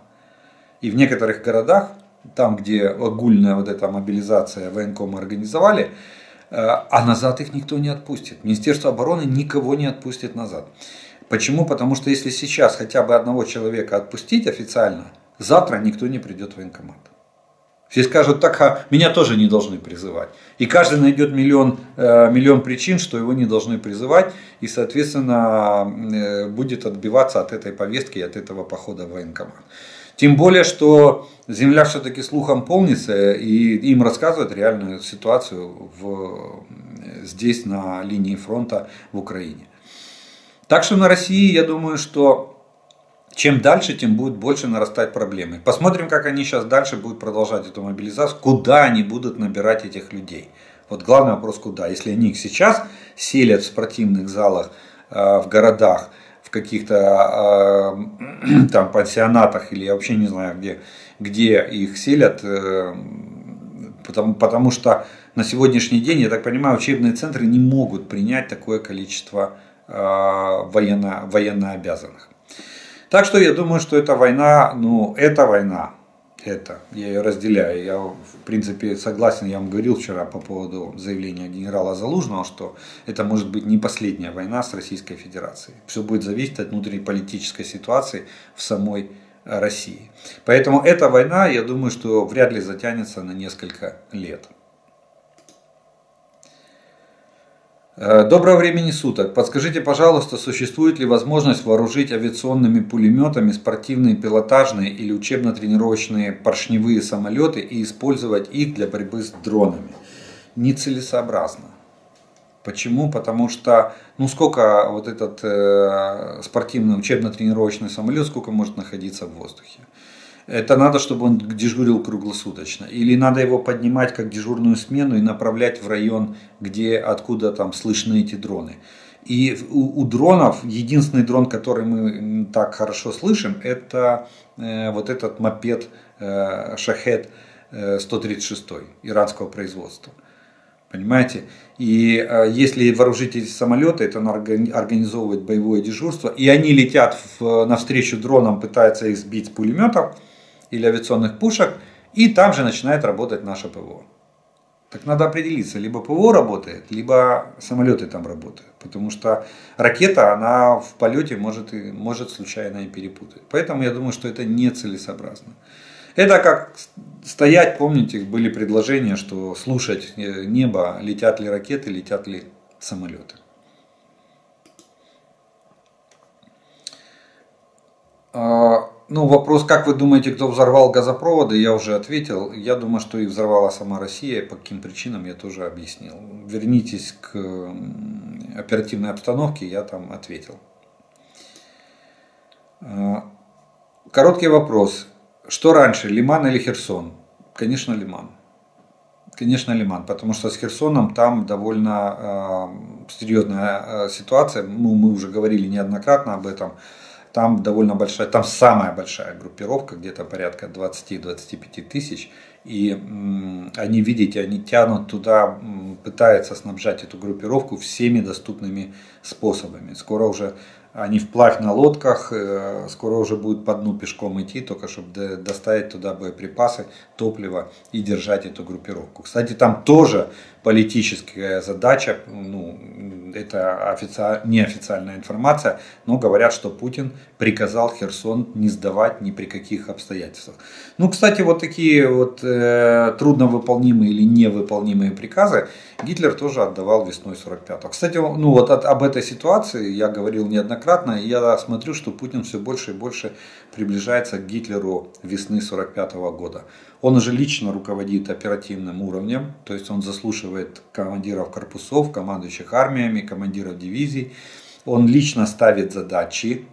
И в некоторых городах, там, где огульная вот эта мобилизация военкома организовали, а назад их никто не отпустит. Министерство обороны никого не отпустит назад. Почему? Потому что если сейчас хотя бы одного человека отпустить официально, завтра никто не придет в военкомат. Все скажут, так а меня тоже не должны призывать. И каждый найдет миллион, э, миллион причин, что его не должны призывать. И, соответственно, э, будет отбиваться от этой повестки, от этого похода в военкомат. Тем более, что земля все-таки слухом полнится, и им рассказывают реальную ситуацию в, здесь, на линии фронта в Украине. Так что на России, я думаю, что чем дальше, тем будет больше нарастать проблемы. Посмотрим, как они сейчас дальше будут продолжать эту мобилизацию, куда они будут набирать этих людей. Вот главный вопрос, куда. Если они их сейчас селят в спортивных залах, э, в городах, в каких-то э, там пансионатах или я вообще не знаю где, где их селят, э, потому, потому что на сегодняшний день, я так понимаю, учебные центры не могут принять такое количество военно, военно обязанных. Так что я думаю, что эта война, ну, эта война, это, я ее разделяю. Я, в принципе, согласен, я вам говорил вчера по поводу заявления генерала Залужного, что это может быть не последняя война с Российской Федерацией. Все будет зависеть от внутренней политической ситуации в самой России. Поэтому эта война, я думаю, что вряд ли затянется на несколько лет. Э, доброго времени суток. Подскажите, пожалуйста, существует ли возможность вооружить авиационными пулеметами спортивные пилотажные или учебно-тренировочные поршневые самолеты и использовать их для борьбы с дронами? Нецелесообразно. Почему? Потому что, ну сколько вот этот э, спортивный учебно-тренировочный самолет, сколько может находиться в воздухе? Это надо, чтобы он дежурил круглосуточно. Или надо его поднимать как дежурную смену и направлять в район, где, откуда там слышны эти дроны. И у, у дронов, единственный дрон, который мы так хорошо слышим, это э, вот этот мопед э, Шахет э, 136 иранского производства. Понимаете? И э, если вооружить эти самолеты, это организовывать боевое дежурство, и они летят в, навстречу дронам, пытаются их сбить с пулеметов, или авиационных пушек, и там же начинает работать наше ПВО. Так надо определиться, либо ПВО работает, либо самолеты там работают. Потому что ракета, она в полете может, и, может случайно и перепутать. Поэтому я думаю, что это нецелесообразно. Это как стоять, помните, были предложения, что слушать э, небо, летят ли ракеты, летят ли самолеты. А, ну, вопрос, как вы думаете, кто взорвал газопроводы, я уже ответил. Я думаю, что их взорвала сама Россия, по каким причинам я тоже объяснил. Вернитесь к оперативной обстановке, я там ответил. А, короткий вопрос. Что раньше, Лиман или Херсон? Конечно, Лиман. Конечно, Лиман, потому что с Херсоном там довольно э, серьезная ситуация. Ну, мы уже говорили неоднократно об этом. Там довольно большая, там самая большая группировка, где-то порядка 20-25 тысяч. И они, видите, они тянут туда, пытаются снабжать эту группировку всеми доступными способами. Скоро уже они вплавь на лодках, э, скоро уже будут по дну пешком идти, только чтобы доставить туда боеприпасы, топливо и держать эту группировку. Кстати, там тоже политическая задача, ну, это офици... неофициальная информация, но говорят, что Путин приказал Херсон не сдавать ни при каких обстоятельствах. Ну, кстати, вот такие вот э, трудновыполнимые или невыполнимые приказы Гитлер тоже отдавал весной 45-го. Кстати, ну вот от, об этой ситуации я говорил неоднократно, и я смотрю, что Путин все больше и больше приближается к Гитлеру весны 45 -го года. Он уже лично руководит оперативным уровнем, то есть он заслушивает командиров корпусов, командующих армиями, командиров дивизий. Он лично ставит задачи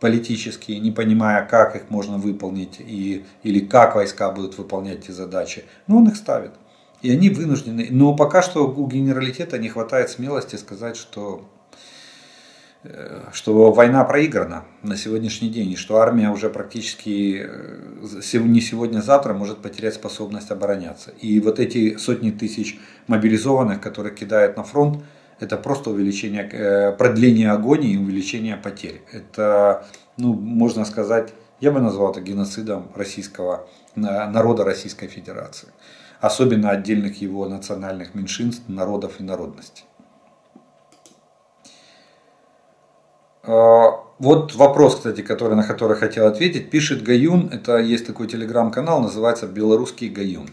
политические, не понимая, как их можно выполнить и, или как войска будут выполнять эти задачи. Но он их ставит. И они вынуждены. Но пока что у генералитета не хватает смелости сказать, что что война проиграна на сегодняшний день, и что армия уже практически э, не сегодня-завтра может потерять способность обороняться. И вот эти сотни тысяч мобилизованных, которые кидают на фронт, это просто увеличение, э, продление агонии и увеличение потерь. Это, ну, можно сказать, я бы назвал это геноцидом российского, народа Российской Федерации. особенно отдельных его национальных меньшинств, народов и народностей. Вот вопрос, кстати, который, на который хотел ответить. Пишет Гаюн, это есть такой телеграм-канал, называется «Белорусский Гаюн».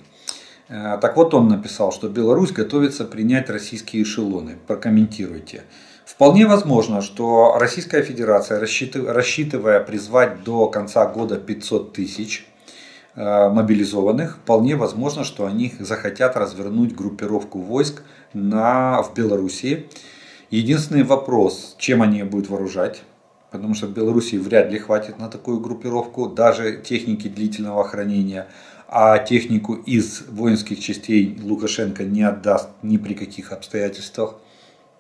Э, так вот он написал, что Беларусь готовится принять российские эшелоны. Прокомментируйте. Вполне возможно, что Российская Федерация, рассчитывая призвать до конца года 500 тысяч э, мобилизованных, вполне возможно, что они захотят развернуть группировку войск на, в Белоруссии. Единственный вопрос, чем они будут вооружать, потому что в Беларуси вряд ли хватит на такую группировку, даже техники длительного хранения, а технику из воинских частей Лукашенко не отдаст ни при каких обстоятельствах.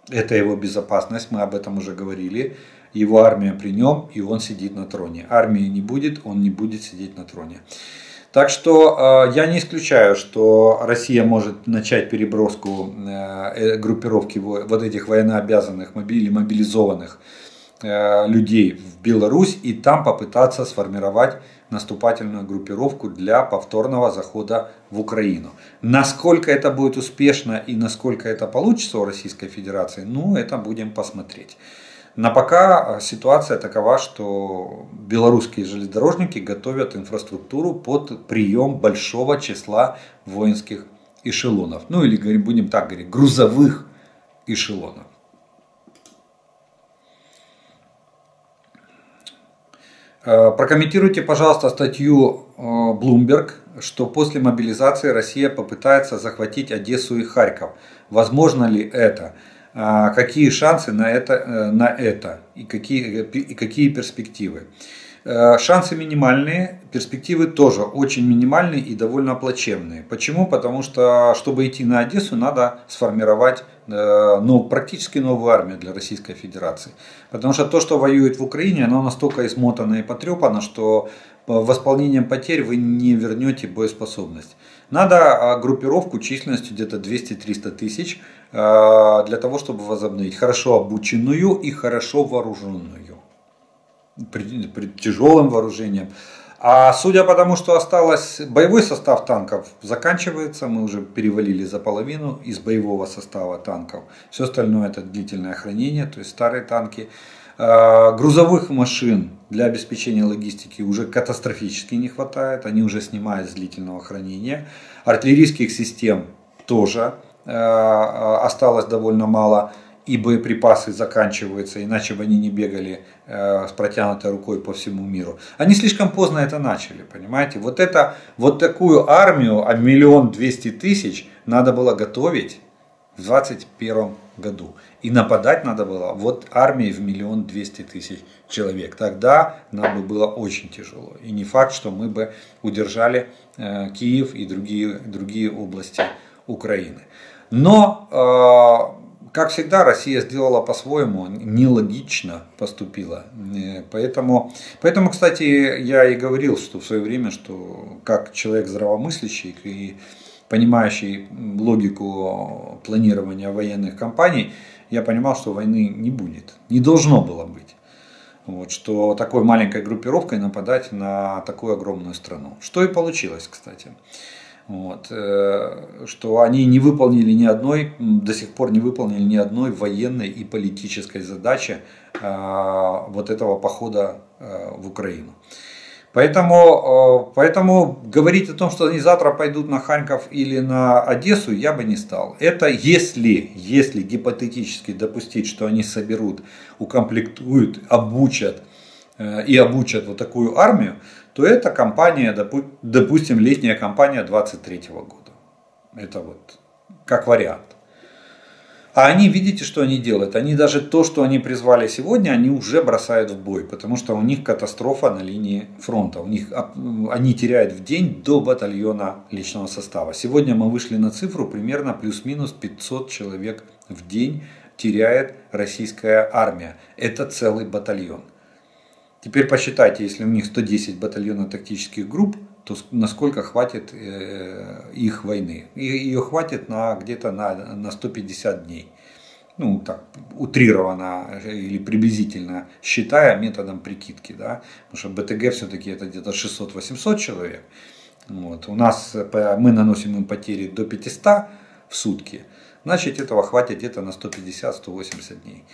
Это его безопасность, мы об этом уже говорили. Его армия при нем, и он сидит на троне. Армии не будет, он не будет сидеть на троне. Так что э, я не исключаю, что Россия может начать переброску э, э группировки вот этих военнообязанных или мобилизованных людей в Беларусь и там попытаться сформировать наступательную группировку для повторного захода в Украину. Насколько это будет успешно и насколько это получится у Российской Федерации, ну это будем посмотреть. На пока э, ситуация такова, что белорусские железнодорожники готовят инфраструктуру под прием большого числа воинских эшелонов. Ну или будем так говорить, грузовых эшелонов. Э, прокомментируйте, пожалуйста, статью э, Bloomberg, что после мобилизации Россия попытается захватить Одессу и Харьков. Возможно ли это? А, какие шансы на это, э, на это и какие, и какие перспективы? Шансы минимальные, перспективы тоже очень минимальные и довольно плачевные. Почему? Потому что, чтобы идти на Одессу, надо сформировать ну, практически новую армию для Российской Федерации. Потому что то, что воюет в Украине, оно настолько измотано и потрепано, что восполнением потерь вы не вернете боеспособность. Надо а, группировку численностью где-то 200-300 тысяч для того, чтобы возобновить. Хорошо обученную и хорошо вооруженную. При, при тяжелым вооружением. А судя по тому, что осталось, боевой состав танков заканчивается, мы уже перевалили за половину из боевого состава танков. Все остальное это длительное хранение, то есть старые танки. А, грузовых машин для обеспечения логистики уже катастрофически не хватает, они уже снимают с длительного хранения. Артиллерийских систем тоже осталось довольно мало и боеприпасы заканчиваются, иначе бы они не бегали э, с протянутой рукой по всему миру. Они слишком поздно это начали, понимаете? Вот, это, вот такую армию, а миллион двести тысяч, надо было готовить в 2021 году. И нападать надо было вот армией в миллион двести тысяч человек. Тогда нам бы было очень тяжело. И не факт, что мы бы удержали э, Киев и другие, другие области Украины. Но э, как всегда, Россия сделала по-своему, нелогично поступила. Э, поэтому, поэтому, кстати, я и говорил, что в свое время, что как человек здравомыслящий и понимающий логику планирования военных кампаний, я понимал, что войны не будет, не должно было быть. Вот, что такой маленькой группировкой нападать на такую огромную страну. Что и получилось, кстати. Вот, э, что они не выполнили ни одной, до сих пор не выполнили ни одной военной и политической задачи э, вот этого похода э, в Украину. Поэтому, поэтому говорить о том, что они завтра пойдут на Харьков или на Одессу, я бы не стал. Это если, если гипотетически допустить, что они соберут, укомплектуют, обучат и обучат вот такую армию, то это компания, допустим, летняя компания 23 года. Это вот как вариант. А они, видите, что они делают? Они даже то, что они призвали сегодня, они уже бросают в бой, потому что у них катастрофа на линии фронта. У них, они теряют в день до батальона личного состава. Сегодня мы вышли на цифру примерно плюс-минус 500 человек в день теряет российская армия. Это целый батальон. Теперь посчитайте, если у них 110 батальонов тактических групп, то насколько хватит э, их войны. И ее хватит на где-то на, на 150 дней. Ну, так, утрированно или приблизительно считая методом прикидки. Да? Потому что БТГ все-таки это где-то 600-800 человек. вот, у нас мы наносим им потери до 500 в сутки, значит этого хватит где-то на 150-180 дней.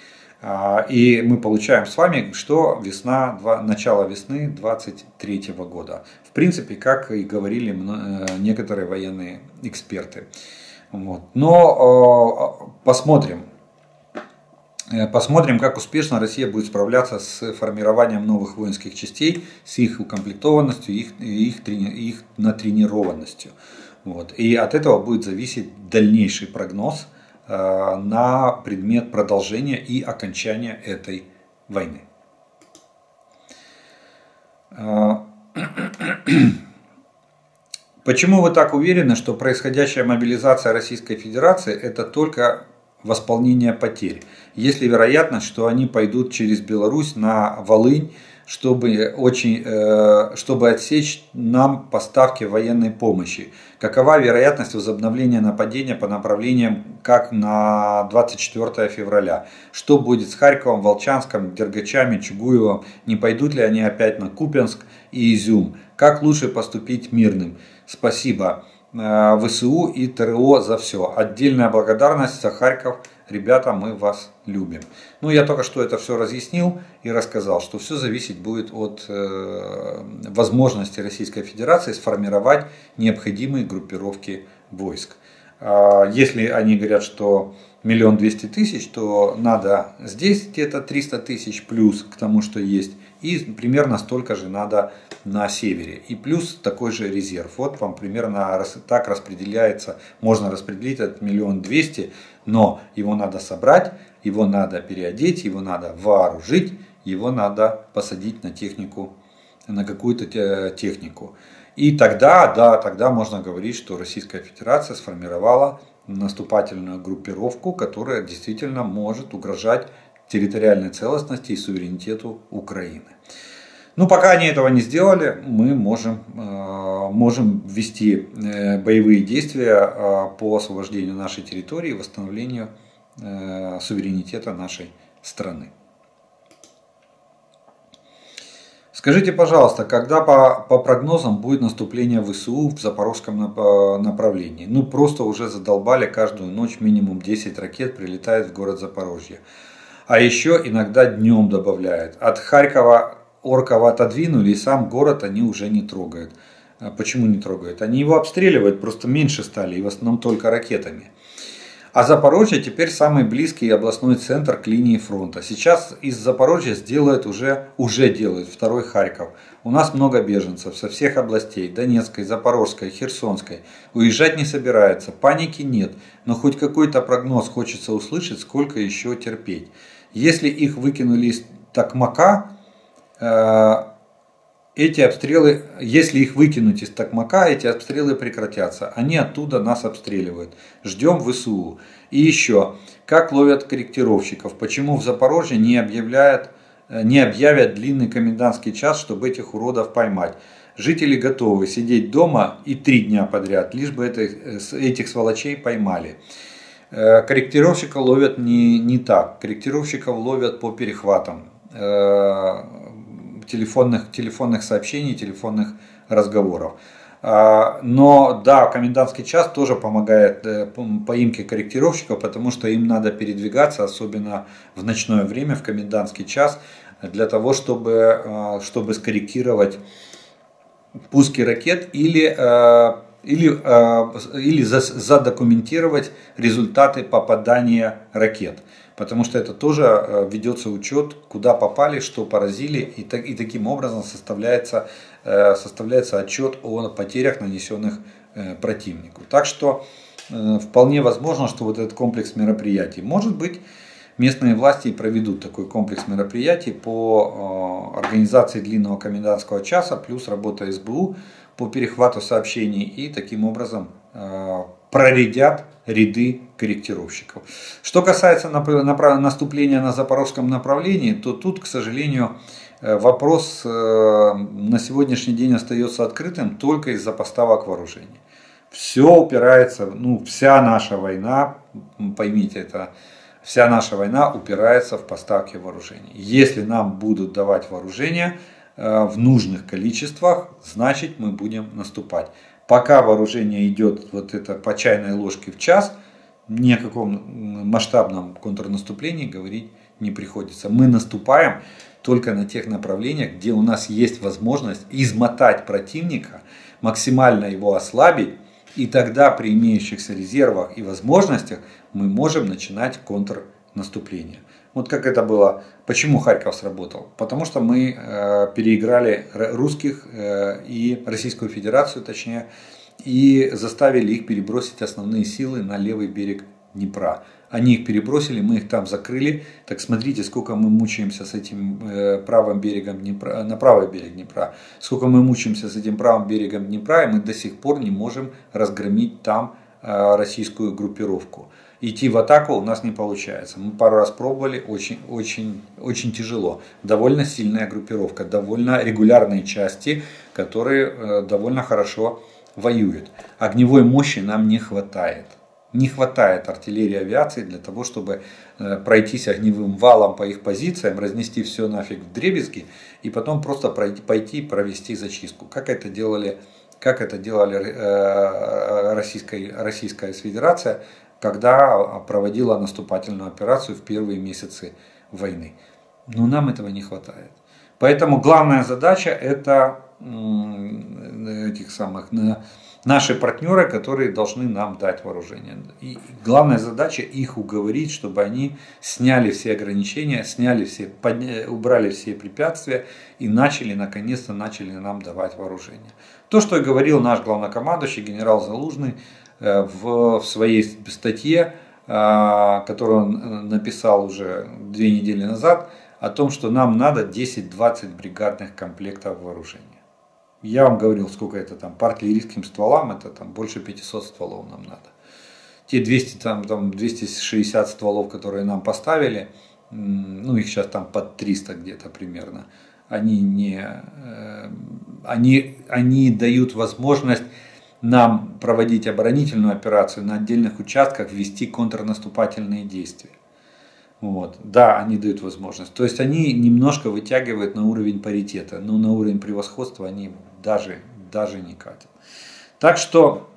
А, и мы получаем с вами, что весна, начало весны 23 года. В принципе, как и говорили э, некоторые военные эксперты. Вот. Но посмотрим, э, Посмотрим, как успешно Россия будет справляться с формированием новых воинских частей, с их укомплектованностью, их, их, их натренированностью. Вот. И от этого будет зависеть дальнейший прогноз Э, на предмет продолжения и окончания этой войны. Э, почему вы так уверены, что происходящая мобилизация Российской Федерации это только восполнение потерь? Есть ли вероятность, что они пойдут через Беларусь на Волынь чтобы, очень, э, чтобы отсечь нам поставки военной помощи. Какова вероятность возобновления нападения по направлениям, как на 24 февраля? Что будет с Харьковом, Волчанском, Дергачами, Чугуевым? Не пойдут ли они опять на Купенск и Изюм? Как лучше поступить мирным? Спасибо э, ВСУ и ТРО за все. Отдельная благодарность за Харьков – ребята, мы вас любим. Ну, я только что это все разъяснил и рассказал, что все зависеть будет от э, возможности Российской Федерации сформировать необходимые группировки войск. А если они говорят, что миллион двести тысяч, то надо здесь где-то 300 тысяч плюс к тому, что есть, и примерно столько же надо на севере. И плюс такой же резерв. Вот вам примерно так распределяется, можно распределить этот миллион двести, но его надо собрать, его надо переодеть, его надо вооружить, его надо посадить на технику, на какую-то технику. И тогда, да, тогда можно говорить, что Российская Федерация сформировала наступательную группировку, которая действительно может угрожать территориальной целостности и суверенитету Украины. Ну, пока они этого не сделали, мы можем, э, можем ввести э, боевые действия э, по освобождению нашей территории и восстановлению суверенитета нашей страны. Скажите, пожалуйста, когда по, по прогнозам будет наступление ВСУ в запорожском направлении? Ну, просто уже задолбали каждую ночь минимум 10 ракет прилетает в город Запорожье. А еще иногда днем добавляют. От Харькова орков отодвинули, и сам город они уже не трогают. А почему не трогают? Они его обстреливают, просто меньше стали, и в основном только ракетами. А Запорожье теперь самый близкий областной центр к линии фронта. Сейчас из Запорожья сделают уже, уже делают второй Харьков. У нас много беженцев со всех областей, Донецкой, Запорожской, Херсонской. Уезжать не собираются, паники нет, но хоть какой-то прогноз хочется услышать, сколько еще терпеть. Если их выкинули из Токмака, Э, эти обстрелы, если их выкинуть из Токмака, эти обстрелы прекратятся. Они оттуда нас обстреливают. Ждем ВСУ. И еще, как ловят корректировщиков? Почему в Запорожье не объявляют, э, не объявят длинный комендантский час, чтобы этих уродов поймать? Жители готовы сидеть дома и три дня подряд, лишь бы это, э, этих сволочей поймали. Корректировщиков ловят не, не так. Корректировщиков ловят по перехватам телефонных, телефонных сообщений, телефонных разговоров. А, но да, комендантский час тоже помогает э, поимке корректировщиков, потому что им надо передвигаться, особенно в ночное время, в комендантский час, для того, чтобы, чтобы скорректировать пуски ракет или, или, или задокументировать результаты попадания ракет потому что это тоже э, ведется учет, куда попали, что поразили, и, так, и таким образом составляется, э, составляется отчет о потерях, нанесенных э, противнику. Так что вполне возможно, что вот этот комплекс мероприятий, может быть, местные власти проведут такой комплекс мероприятий по организации длинного комендантского часа, плюс работа СБУ по перехвату сообщений и таким образом проредят ряды корректировщиков. Что касается наступления на запорожском направлении, то тут, к сожалению, э, вопрос э, на сегодняшний день остается открытым только из-за поставок вооружений. Все упирается, ну, вся наша война, поймите это, вся наша война упирается в поставки вооружений. Если нам будут давать вооружение, в нужных количествах, значит мы будем наступать. Пока вооружение идет вот это по чайной ложке в час, ни о каком масштабном контрнаступлении говорить не приходится. Мы наступаем только на тех направлениях, где у нас есть возможность измотать противника, максимально его ослабить, и тогда при имеющихся резервах и возможностях мы можем начинать контрнаступление. Вот как это было. Почему Харьков сработал? Потому что мы э, переиграли русских э, и Российскую Федерацию, точнее, и заставили их перебросить основные силы на левый берег Днепра. Они их перебросили, мы их там закрыли. Так смотрите, сколько мы мучаемся с этим э, правым берегом Днепра, на правый берег Днепра. Сколько мы мучаемся с этим правым берегом Днепра, и мы до сих пор не можем разгромить там э, российскую группировку идти в атаку у нас не получается. Мы пару раз пробовали, очень, очень, очень тяжело. Довольно сильная группировка, довольно регулярные части, которые э, довольно хорошо воюют. Огневой мощи нам не хватает. Не хватает артиллерии авиации для того, чтобы э, пройтись огневым валом по их позициям, разнести все нафиг в дребезги и потом просто пойти провести зачистку. Как это делали, как это делали э, Российская, Российская Федерация когда проводила наступательную операцию в первые месяцы войны. Но нам этого не хватает. Поэтому главная задача это этих самых наши партнеры, которые должны нам дать вооружение. И главная задача их уговорить, чтобы они сняли все ограничения, сняли все, убрали все препятствия и начали, наконец-то начали нам давать вооружение. То, что и говорил наш главнокомандующий генерал Залужный, в, в своей статье, э, которую он э, написал уже две недели назад, о том, что нам надо 10-20 бригадных комплектов вооружения. Я вам говорил, сколько это там по артиллерийским стволам, это там больше 500 стволов нам надо. Те 200, там, там 260 стволов, которые нам поставили, ну их сейчас там под 300 где-то примерно, они, не, они, они дают возможность нам проводить оборонительную операцию на отдельных участках, вести контрнаступательные действия. Вот. Да, они дают возможность. То есть они немножко вытягивают на уровень паритета, но на уровень превосходства они даже, даже не катят. Так что,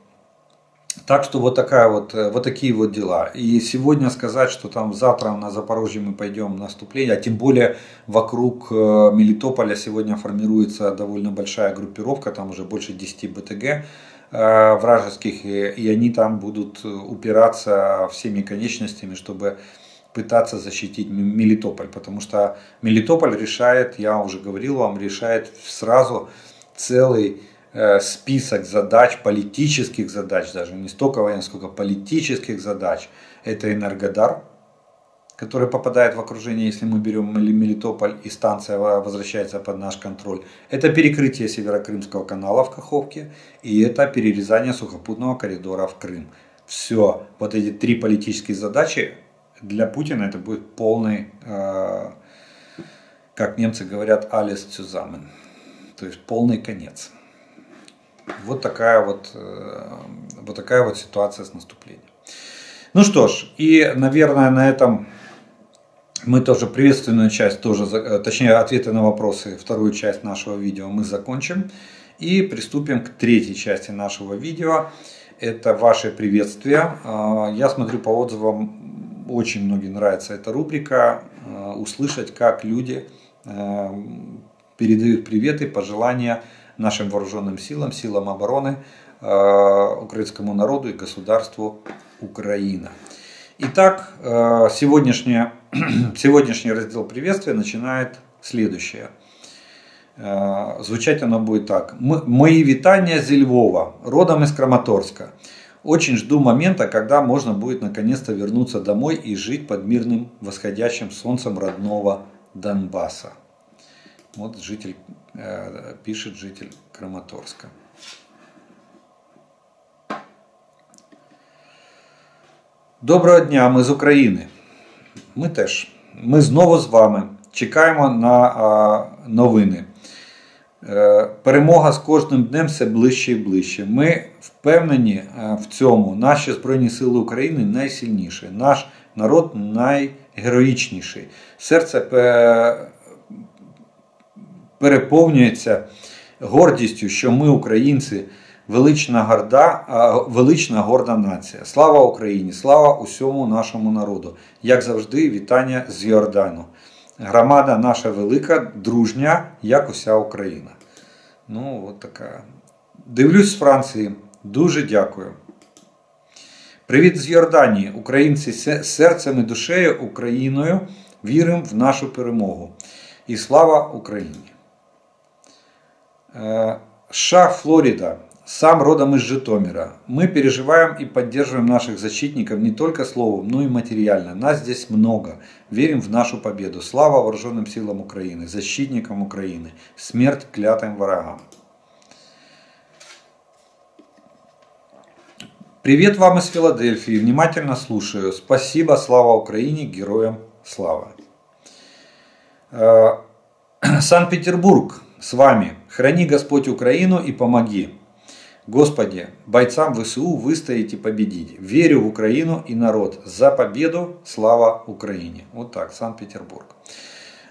так что вот, такая вот, э, вот такие вот дела. И сегодня сказать, что там завтра на Запорожье мы пойдем в наступление, а тем более вокруг э, Мелитополя сегодня формируется довольно большая группировка, там уже больше 10 БТГ, вражеских, и они там будут упираться всеми конечностями, чтобы пытаться защитить Мелитополь, потому что Мелитополь решает, я уже говорил вам, решает сразу целый э, список задач, политических задач, даже не столько военных, сколько политических задач. Это Энергодар, который попадает в окружение, если мы берем Мелитополь и станция возвращается под наш контроль. Это перекрытие Северокрымского канала в Каховке и это перерезание сухопутного коридора в Крым. Все, вот эти три политические задачи для Путина это будет полный, э, как немцы говорят, alles zusammen. То есть полный конец. Вот такая вот, э, вот такая вот ситуация с наступлением. Ну что ж, и, наверное, на этом мы тоже приветственную часть, тоже, э, точнее ответы на вопросы, вторую часть нашего видео мы закончим. И приступим к третьей части нашего видео. Это ваши приветствия. А, я смотрю по отзывам, очень многим нравится эта рубрика. А, услышать, как люди э, передают приветы, пожелания нашим вооруженным силам, силам обороны, э, украинскому народу и государству Украина. Итак, сегодняшняя сегодняшний раздел приветствия начинает следующее. Э, звучать оно будет так. Мои витания зі Львова, родом из Краматорска. Очень жду момента, когда можно будет наконец-то вернуться домой и жить под мирным восходящим солнцем родного Донбасса. Вот житель, э, пишет житель Краматорска. Доброго дня, мы из Украины. Ми теж. Ми знову з вами чекаємо на новини. Е, перемога з кожним днем все ближче і ближче. Ми впевнені е, в цьому. Наші Збройні Сили України найсильніші, наш народ найгероїчніший. Серце переповнюється гордістю, що ми, українці, велична горда, велична горда нація. Слава Україні! Слава усьому нашому народу! Як завжди, вітання з Йордану. Громада наша велика, дружня, як уся Україна. Ну, от така. Дивлюсь з Франції. Дуже дякую. Привіт з Йорданії. Українці серцем і душею Україною віримо в нашу перемогу. І слава Україні! Е, Ша Флорида. Сам родом из Житомира. Мы переживаем и поддерживаем наших защитников не только словом, но и материально. Нас здесь много. Верим в нашу победу. Слава вооруженным силам Украины, защитникам Украины. Смерть клятым врагам. Привет вам из Филадельфии. Внимательно слушаю. Спасибо. Слава Украине. Героям слава. Э, Санкт-Петербург. С вами. Храни Господь Украину и помоги. Господи, бойцам ВСУ выстоять и победить. Верю в Украину и народ. За победу, слава Украине. Вот так, Санкт-Петербург.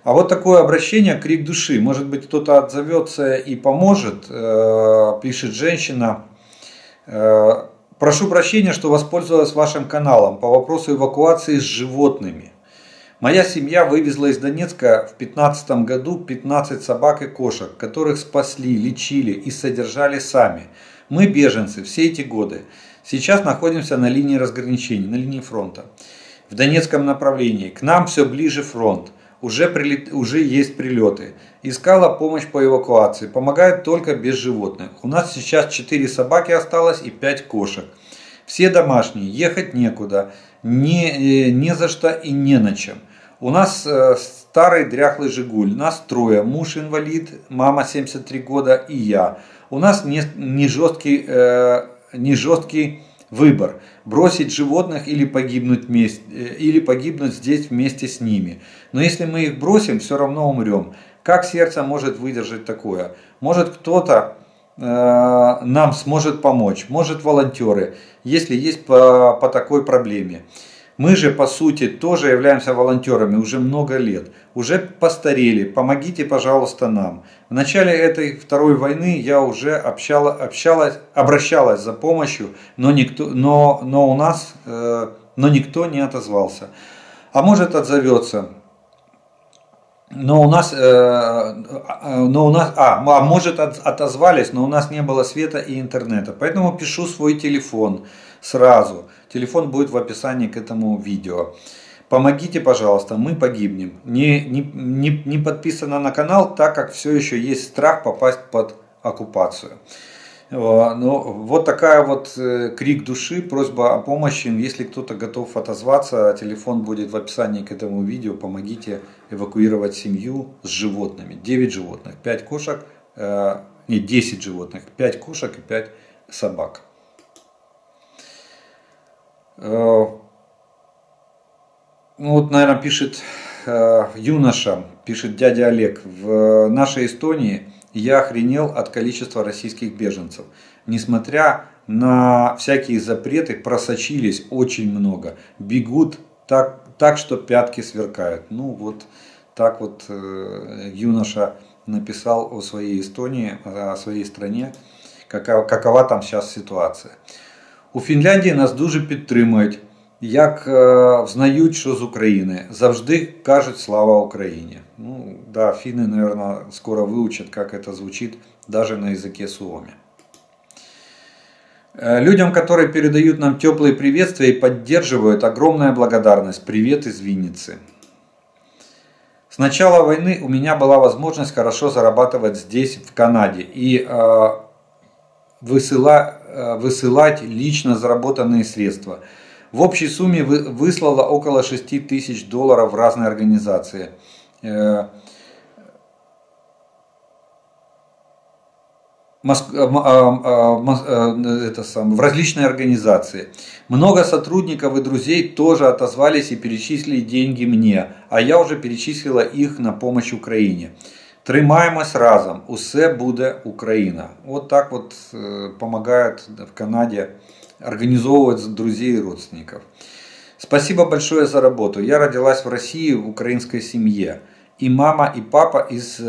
А вот такое обращение, крик души. Может быть, кто-то отзовется и поможет, э, пишет женщина. Э, прошу прощения, что воспользовалась вашим каналом по вопросу эвакуации с животными. Моя семья вывезла из Донецка в 2015 году 15 собак и кошек, которых спасли, лечили и содержали сами. Мы беженцы все эти годы. Сейчас находимся на линии разграничения, на линии фронта. В Донецком направлении. К нам все ближе фронт. Уже, прилет, уже есть прилеты. Искала помощь по эвакуации. Помогают только без животных. У нас сейчас 4 собаки осталось и 5 кошек. Все домашние, ехать некуда, не, э, не за что и не на чем. У нас э, старый дряхлый Жигуль, нас трое, муж инвалид, мама 73 года и я у нас не, не, жесткий, э, не жесткий выбор бросить животных или погибнуть, вместе, э, или погибнуть здесь вместе с ними. Но если мы их бросим, все равно умрем. Как сердце может выдержать такое? Может кто-то э, нам сможет помочь, может волонтеры, если есть по, по такой проблеме. Мы же, по сути, тоже являемся волонтерами уже много лет. Уже постарели. Помогите, пожалуйста, нам. В начале этой второй войны я уже общала, общалась, обращалась за помощью, но, никто, но, но у нас э, но никто не отозвался. А может отзовется. Но у нас, э, э, но у нас, а, а может отозвались, но у нас не было света и интернета. Поэтому пишу свой телефон сразу. Телефон будет в описании к этому видео. Помогите, пожалуйста, мы погибнем. Не, не, не, не подписано на канал, так как все еще есть страх попасть под оккупацию. Ну, вот такая вот э, крик души, просьба о помощи. Если кто-то готов отозваться, телефон будет в описании к этому видео. Помогите эвакуировать семью с животными. 9 животных, 5 кошек, э, не 10 животных, 5 кошек и 5 собак. Э, ну вот, наверное, пишет э, юноша, пишет дядя Олег, в нашей Эстонии я охренел от количества российских беженцев. Несмотря на всякие запреты, просочились очень много. Бегут так, так что пятки сверкают. Ну вот так вот э, юноша написал о своей Эстонии, о своей стране, какова, какова там сейчас ситуация. У Фінляндії нас дуже підтримують, як взнають, що з України. Завжди кажуть слава Україні. Ну, да, финны, наверное, скоро выучат, как это звучит даже на языке Суоми. Людям, которые передают нам теплые приветствия и поддерживают, огромная благодарность. Привет из Винницы. С начала войны у меня была возможность хорошо зарабатывать здесь, в Канаде. И э, высыла, Э, высылать лично заработанные средства. В общей сумме выслала около 6 тысяч долларов в разные организации. Э, это сам, в различные организации. Много сотрудников и друзей тоже отозвались и перечислили деньги мне, а я уже перечислила их на помощь Украине. Тримаємось разом, усе буде Україна. Вот так вот помогают в Канаде организовывать друзей и родственников. Спасибо большое за работу. Я родилась в России в украинской семье. И мама, и папа из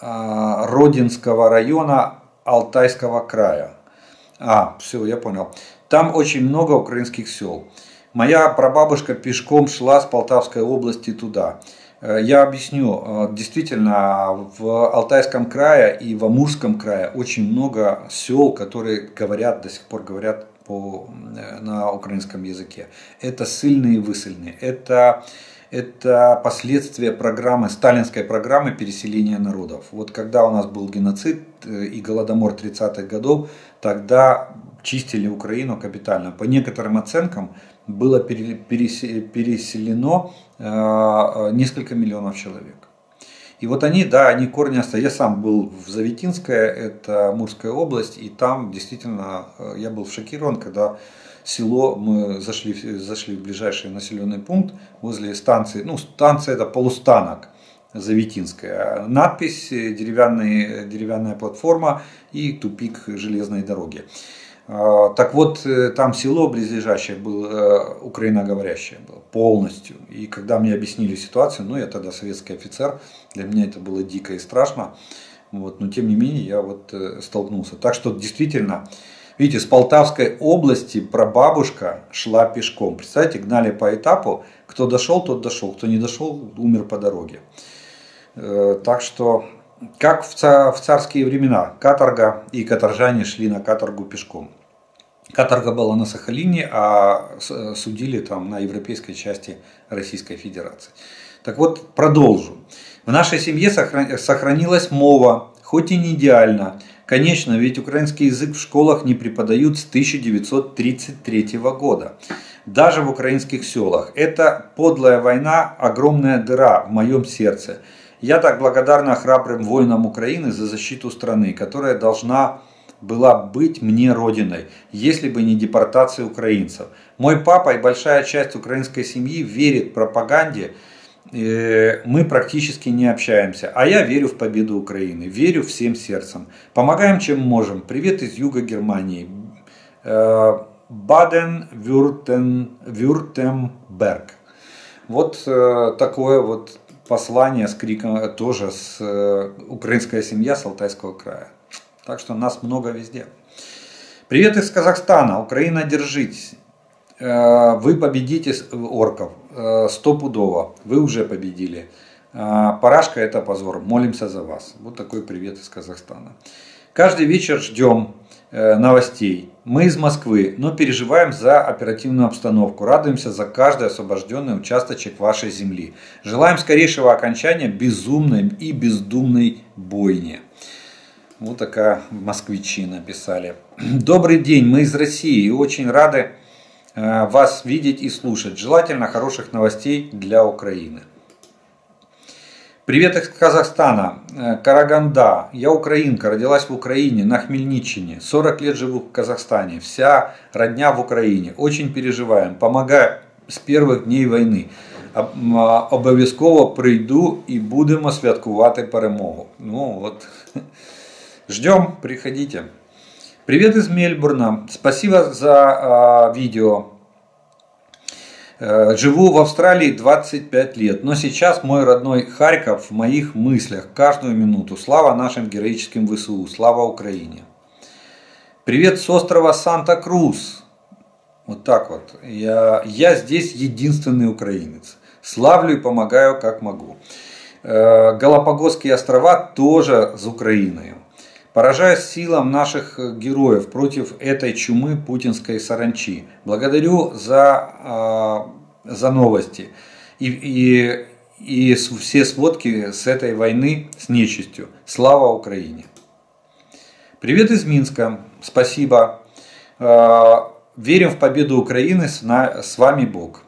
Родинского района Алтайского края. А, все, я понял. Там очень много украинских сел. Моя прабабушка пешком шла с Полтавской области туда. Э, я объясню, э, действительно, в Алтайском крае и в Амурском крае очень много сел, которые говорят, до сих пор говорят по, э, на украинском языке. Это сильные и высыльные. Это, это последствия программы, сталинской программы переселения народов. Вот когда у нас был геноцид и голодомор 30-х годов, тогда чистили Украину капитально. По некоторым оценкам было переселено несколько миллионов человек. И вот они, да, они корни остались. Я сам был в Заветинское, это Мурская область, и там действительно э, я был шокирован, когда село, мы зашли, зашли в ближайший населенный пункт возле станции, ну станция это полустанок, Заветинская. Надпись, деревянная, деревянная платформа и тупик железной дороги. А, так вот, э, там село близлежащее было, э, украиноговорящее было полностью. И когда мне объяснили ситуацию, ну я тогда советский офицер, для меня это было дико и страшно. Вот, но тем не менее я вот э, столкнулся. Так что действительно, видите, с Полтавской области прабабушка шла пешком. Представьте, гнали по этапу, кто дошел, тот дошел, кто не дошел, умер по дороге. Так что как в царские времена, каторга и каторжане шли на каторгу пешком. Каторга была на Сахалине, а судили там на европейской части Российской Федерации. Так вот, продолжу. В нашей семье сохранилась мова, хоть и не идеально. Конечно, ведь украинский язык в школах не преподают с 1933 года. Даже в украинских селах. Это подлая война, огромная дыра в моем сердце – я так благодарна храбрым воинам Украины за защиту страны, которая должна была быть мне родиной, если бы не депортация украинцев. Мой папа и большая часть украинской семьи верит пропаганде, э, мы практически не общаемся. А я верю в победу Украины, верю всем сердцем. Помогаем, чем можем. Привет из юга Германии. Э, Баден-Вюртемберг. Вот э, такое вот послание с криком тоже с э, украинская семья с Алтайского края. Так что нас много везде. Привет из Казахстана. Украина, держитесь. Э, вы победите орков. Э, стопудово. Вы уже победили. Парашка это позор. Молимся за вас. Вот такой привет из Казахстана. Каждый вечер ждем Э, новостей. Мы из Москвы, но переживаем за оперативную обстановку. Радуемся за каждый освобожденный участочек вашей земли. Желаем скорейшего окончания безумной и бездумной бойни. Вот такая москвичи написали. Добрый день, мы из России и очень рады э, вас видеть и слушать. Желательно хороших новостей для Украины. Привет из Казахстана. Э, Караганда. Я украинка, родилась в Украине, на Хмельниччине. 40 лет живу в Казахстане. Вся родня в Украине. Очень переживаем. Помогаю з перших днів війни. Обов'язково прийду і будемо святкувати перемогу. Ну от. Ждем, приходите. Привет из Мельбурна. Спасибо за а, видео. Э, живу в Австралии 25 лет, но сейчас мой родной Харьков в моих мыслях каждую минуту. Слава нашим героическим ВСУ, слава Украине. Привет с острова Санта-Крус. Вот так вот. Я, я здесь единственный украинец. Славлю и помогаю как могу. Э, Галапагосские острова тоже с Украиной. Поражаясь силам наших э, героев против этой чумы путинской саранчи. Благодарю за, а, за новости и, и, и все сводки с этой войны с нечистью. Слава Украине! Привет из Минска. Спасибо. А, верим в победу Украины. С вами Бог.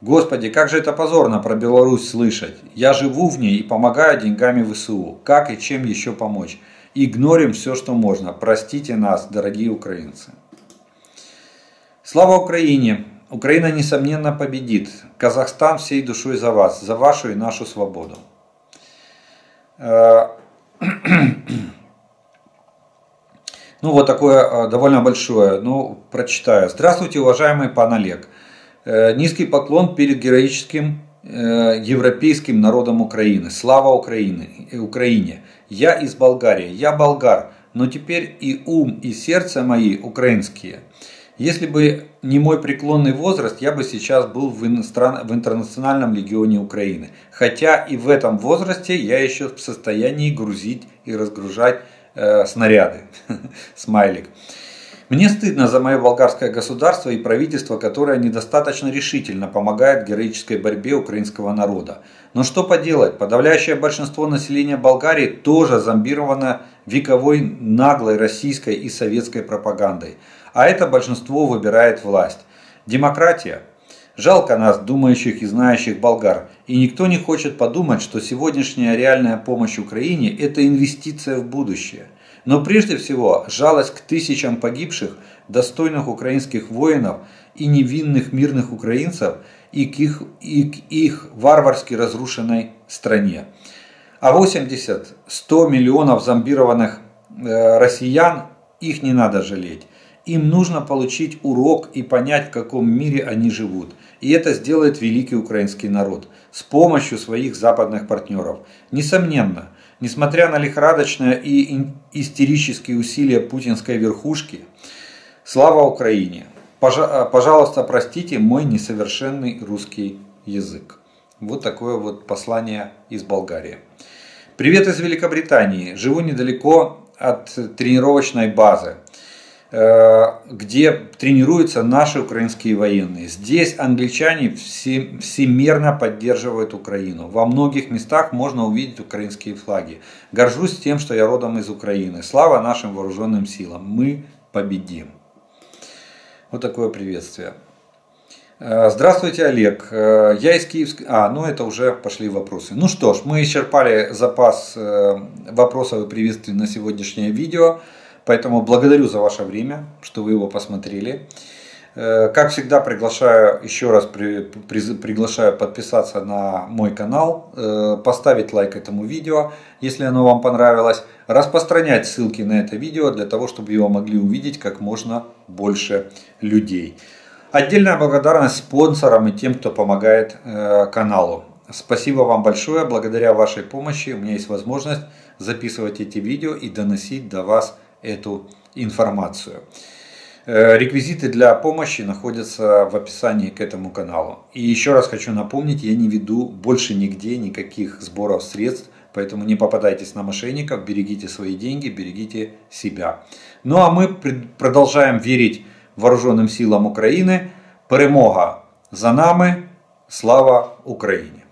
Господи, как же это позорно про Беларусь слышать. Я живу в ней и помогаю деньгами ВСУ. Как и чем еще помочь? Игнорим все, что можно. Простите нас, дорогие украинцы. Слава Украине! Украина, несомненно, победит. Казахстан всей душой за вас, за вашу и нашу свободу. Э, ну, вот такое э, довольно большое. Ну, прочитаю. Здравствуйте, уважаемый пан Олег. Э, низкий поклон перед героическим э, европейским народом Украины. Слава Украины, Украине! Я из Болгарии, я болгар, но теперь и ум, и сердце мои украинские. Если бы не мой преклонный возраст, я бы сейчас был в, иностран... в интернациональном легионе Украины. Хотя и в этом возрасте я еще в состоянии грузить и разгружать э, снаряды. Смайлик. Мне стыдно за мое болгарское государство и правительство, которое недостаточно решительно помогает героической борьбе украинского народа. Но что поделать, подавляющее большинство населения Болгарии тоже зомбировано вековой наглой российской и советской пропагандой. А это большинство выбирает власть. Демократия. Жалко нас, думающих и знающих болгар. И никто не хочет подумать, что сегодняшняя реальная помощь Украине – это инвестиция в будущее – но прежде всего жалость к тысячам погибших, достойных украинских воинов и невинных мирных украинцев и к их, и к их варварски разрушенной стране. А 80-100 миллионов зомбированных э, россиян, их не надо жалеть. Им нужно получить урок и понять, в каком мире они живут. И это сделает великий украинский народ с помощью своих западных партнеров. Несомненно, Несмотря на лихорадочное и истерические усилия путинской верхушки, слава Украине! Пожалуйста, простите мой несовершенный русский язык. Вот такое вот послание из Болгарии. Привет из Великобритании. Живу недалеко от тренировочной базы. Э, где тренируются наши украинские военные. Здесь англичане всемерно поддерживают Украину. Во многих местах можно увидеть украинские флаги. Горжусь тем, что я родом из Украины. Слава нашим вооруженным силам. Мы победим. Вот такое приветствие. Э, здравствуйте, Олег. Э, я из Киевска. А, ну это уже пошли вопросы. Ну что ж, мы исчерпали запас вопросов и приветствий на сегодняшнее видео. Поэтому благодарю за ваше время, что вы его посмотрели. Э, как всегда, приглашаю, еще раз при, при, приглашаю подписаться на мой канал, э, поставить лайк этому видео, если оно вам понравилось, распространять ссылки на это видео для того, чтобы его могли увидеть как можно больше людей. Отдельная благодарность спонсорам и тем, кто помогает э, каналу. Спасибо вам большое. Благодаря вашей помощи у меня есть возможность записывать эти видео и доносить до вас эту информацию. Э, реквизиты для помощи находятся в описании к этому каналу. И еще раз хочу напомнить, я не веду больше нигде никаких сборов средств, поэтому не попадайтесь на мошенников, берегите свои деньги, берегите себя. Ну а мы продолжаем верить вооруженным силам України. Перемога за нами. Слава Україні!